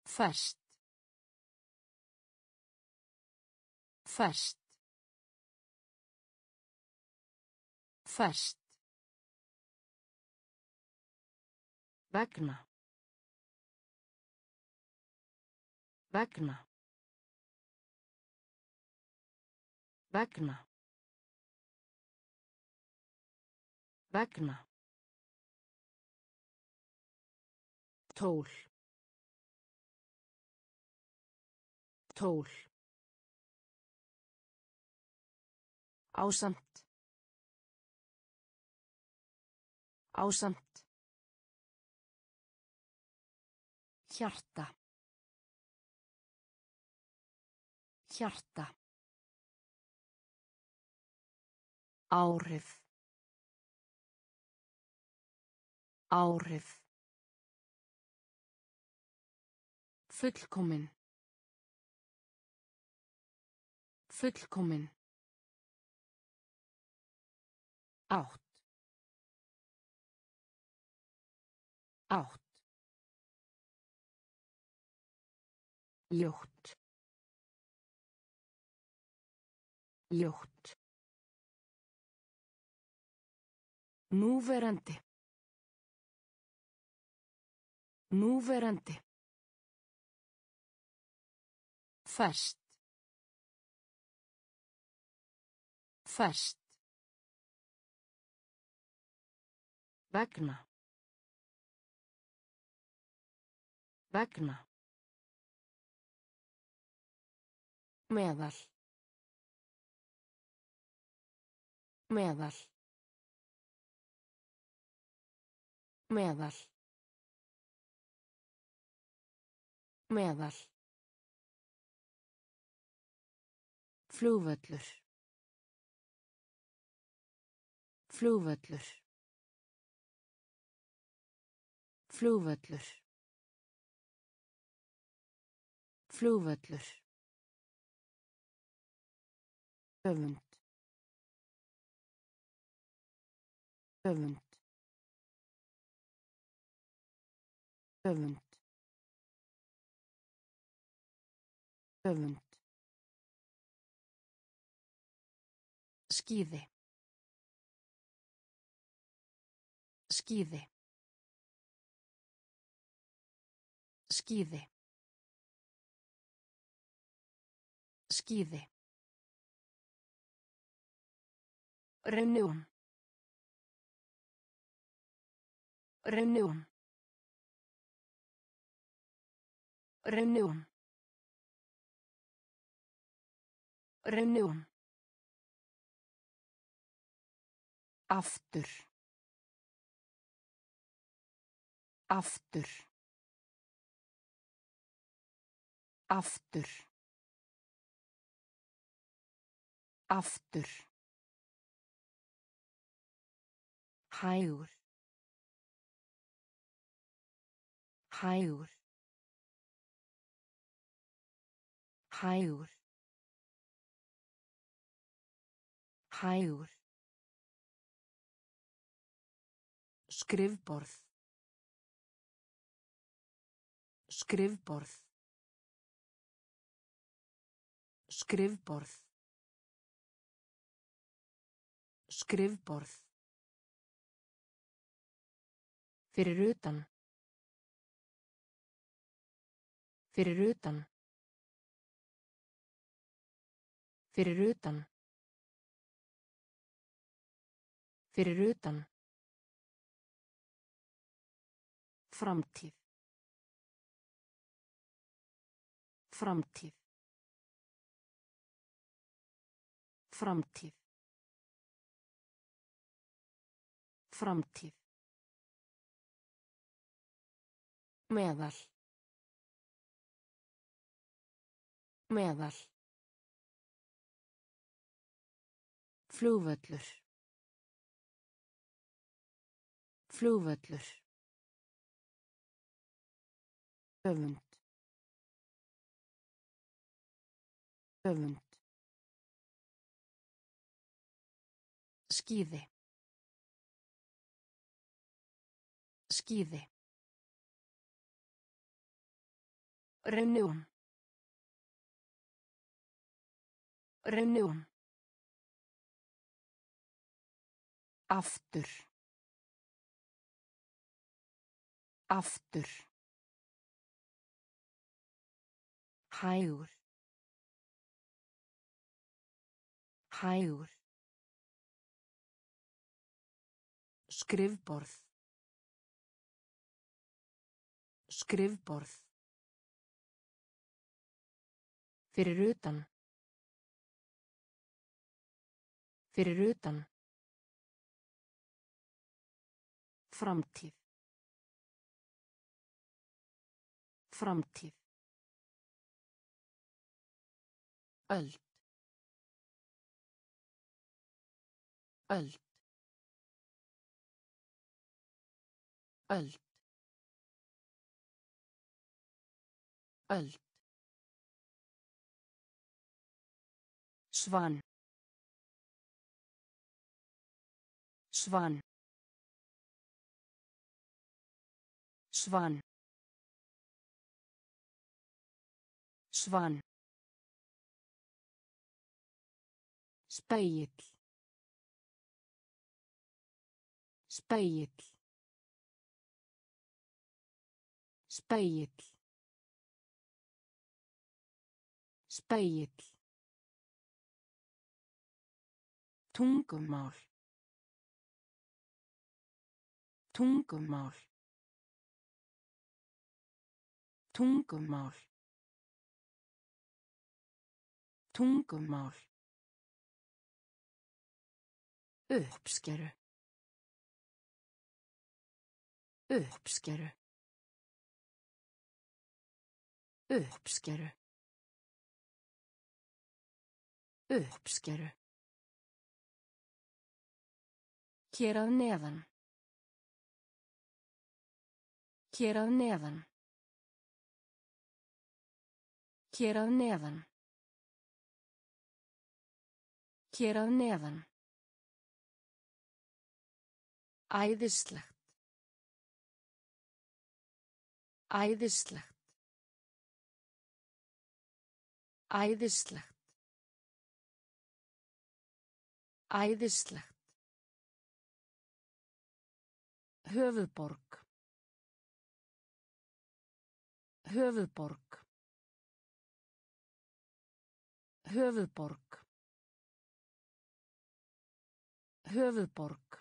Fast. Fast. Fast. Vegna. Vegna. Vegna. Vegna. Tól. Tól. Ásamt. Ásamt. Hjarta. Hjarta. Áhrif. Áhrif. Fullkomin. Fullkomin. Átt. Átt. Ljótt. Ljótt. Núverandi. Núverandi. Fast. Fast. Vegna. Vegna. Meðal. Meðal. Meðal. Meðal. Flugvöllur. Flugvöllur. Flugvöllur. Flugvöllur. Öfund. Öfund. Öfund. Öfund. Skíði. Skíði. Skíði. Skíði. Reunión. Reunión. Reunión. Reunión. Aftur. Aftur. Aftur. Aftur. Hægur. Hægur. Hægur. Hægur. Skrifborð. Skrifborð. Skrifborð. Skrifborð. Fyrir utan. Fyrir utan. Fyrir utan. Fyrir utan. Framtíð. Framtíð. Framtíð. Framtíð. Meðal. Meðal. Flugvöllur. Flugvöllur. Öfund. Öfund. Skíði. Skíði. Reunión. Reunión. Aftur. Aftur. Hægur. Hægur. Skrifborð. Skrifborð. Fyrir utan. Fyrir utan. Framtíð. Framtíð. Öld. Öld. Öld. Öld. Svan. Svan. Svan. Svan. Spegill. Spegill. Spegill. Spegill. Tungumál. Tungumál. Tungumál. Tungumál. Uppskeru. Uppskeru. Uppskeru. Uppskeru. Hér að neðan. Hér að neðan. Hér að neðan. Hér að neðan. Æðislegt. Æðislegt. Æðislegt. Æðislegt. Höfuðborg. Höfuðborg. Höfuðborg. Höfuðborg.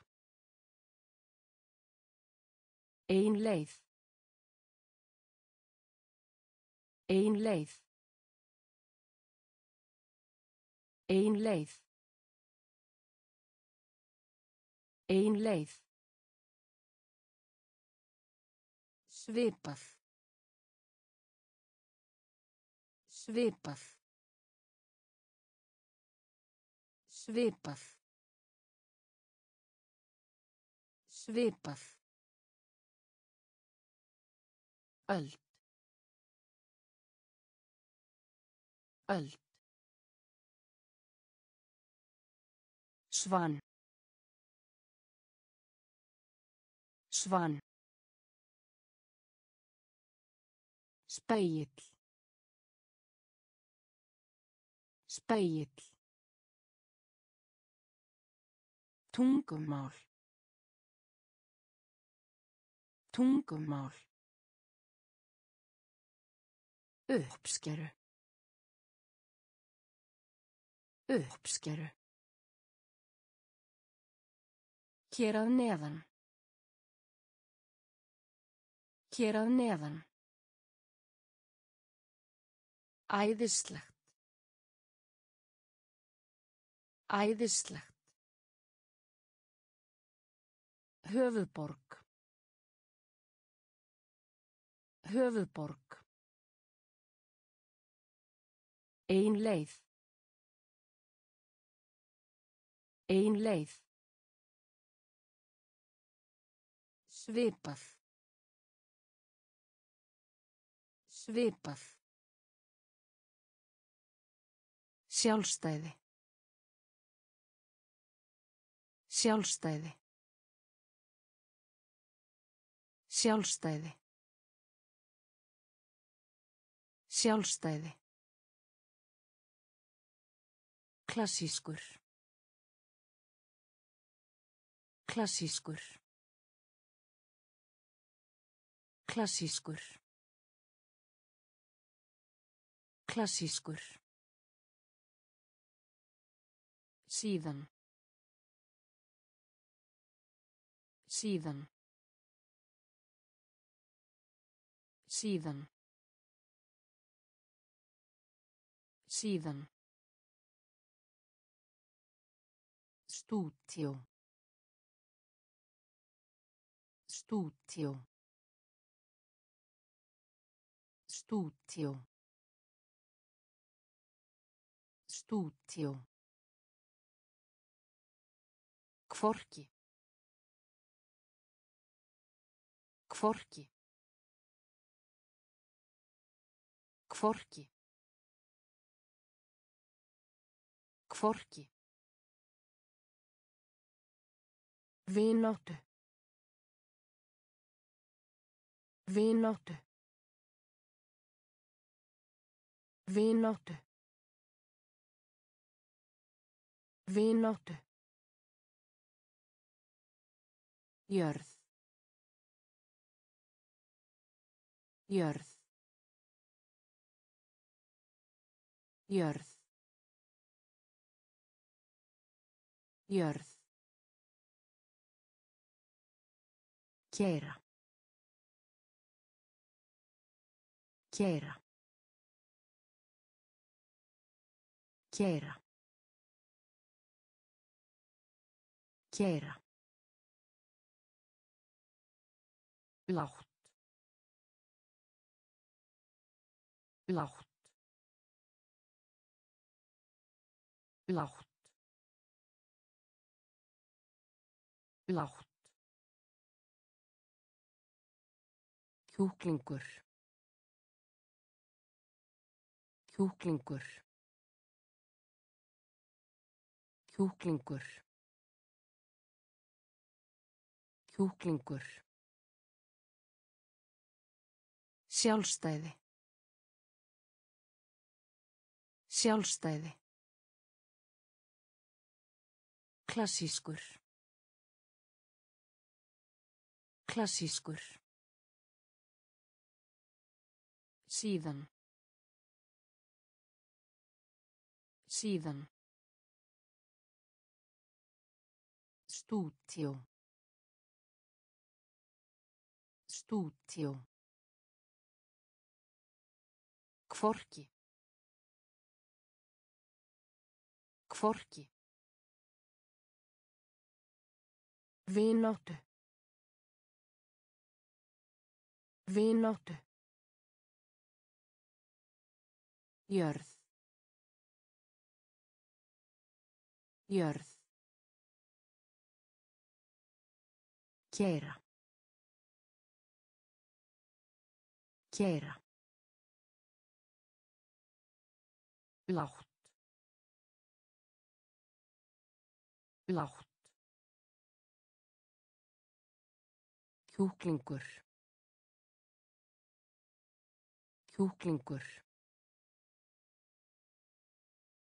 Ein leið. Ein leið. Ein leið. Ein leið. Svipað. Svipað. Svipað. Svipað. Öld. Öld. Svan. Svan. Spegill. Spegill. Tungumál. Tungumál. Uppskeru. Uppskeru. Hér að neðan. Hér að neðan. Æðislegt. Æðislegt. Höfuðborg. Höfuðborg. Ein leið. Ein leið. Svipað. Svipað. Sjálfstæði. Sjálfstæði. Sjálfstæði. Sjálfstæði. Klassískur. Klassískur. Klassískur. Klassískur. Síðan. Síðan. Síðan. Síðan. Stúdíó. Stúdíó. Stúdíó. Stúdíó. Kvorki. Kvorki. Kvorki. Kvorki. Vináttu. Vináttu. Vináttu. Vináttu. Jörð. Jörð. Jörð. Jörð. Keira. Keira. Keira. Keira. Lágt. Lágt. Lágt. Lágt. Kjúklingur. Kjúklingur. Kjúklingur. Kjúklingur. Sjálfstæði. Sjálfstæði. Klassískur. Klassískur. Síðan. Síðan. Stúdíó. Stúdíó. Kvorki. Kvorki. Vináttu. Vináttu. Jörð. Jörð. Keira. Keira. Lágt. Lágt. Kjúklingur. Kjúklingur.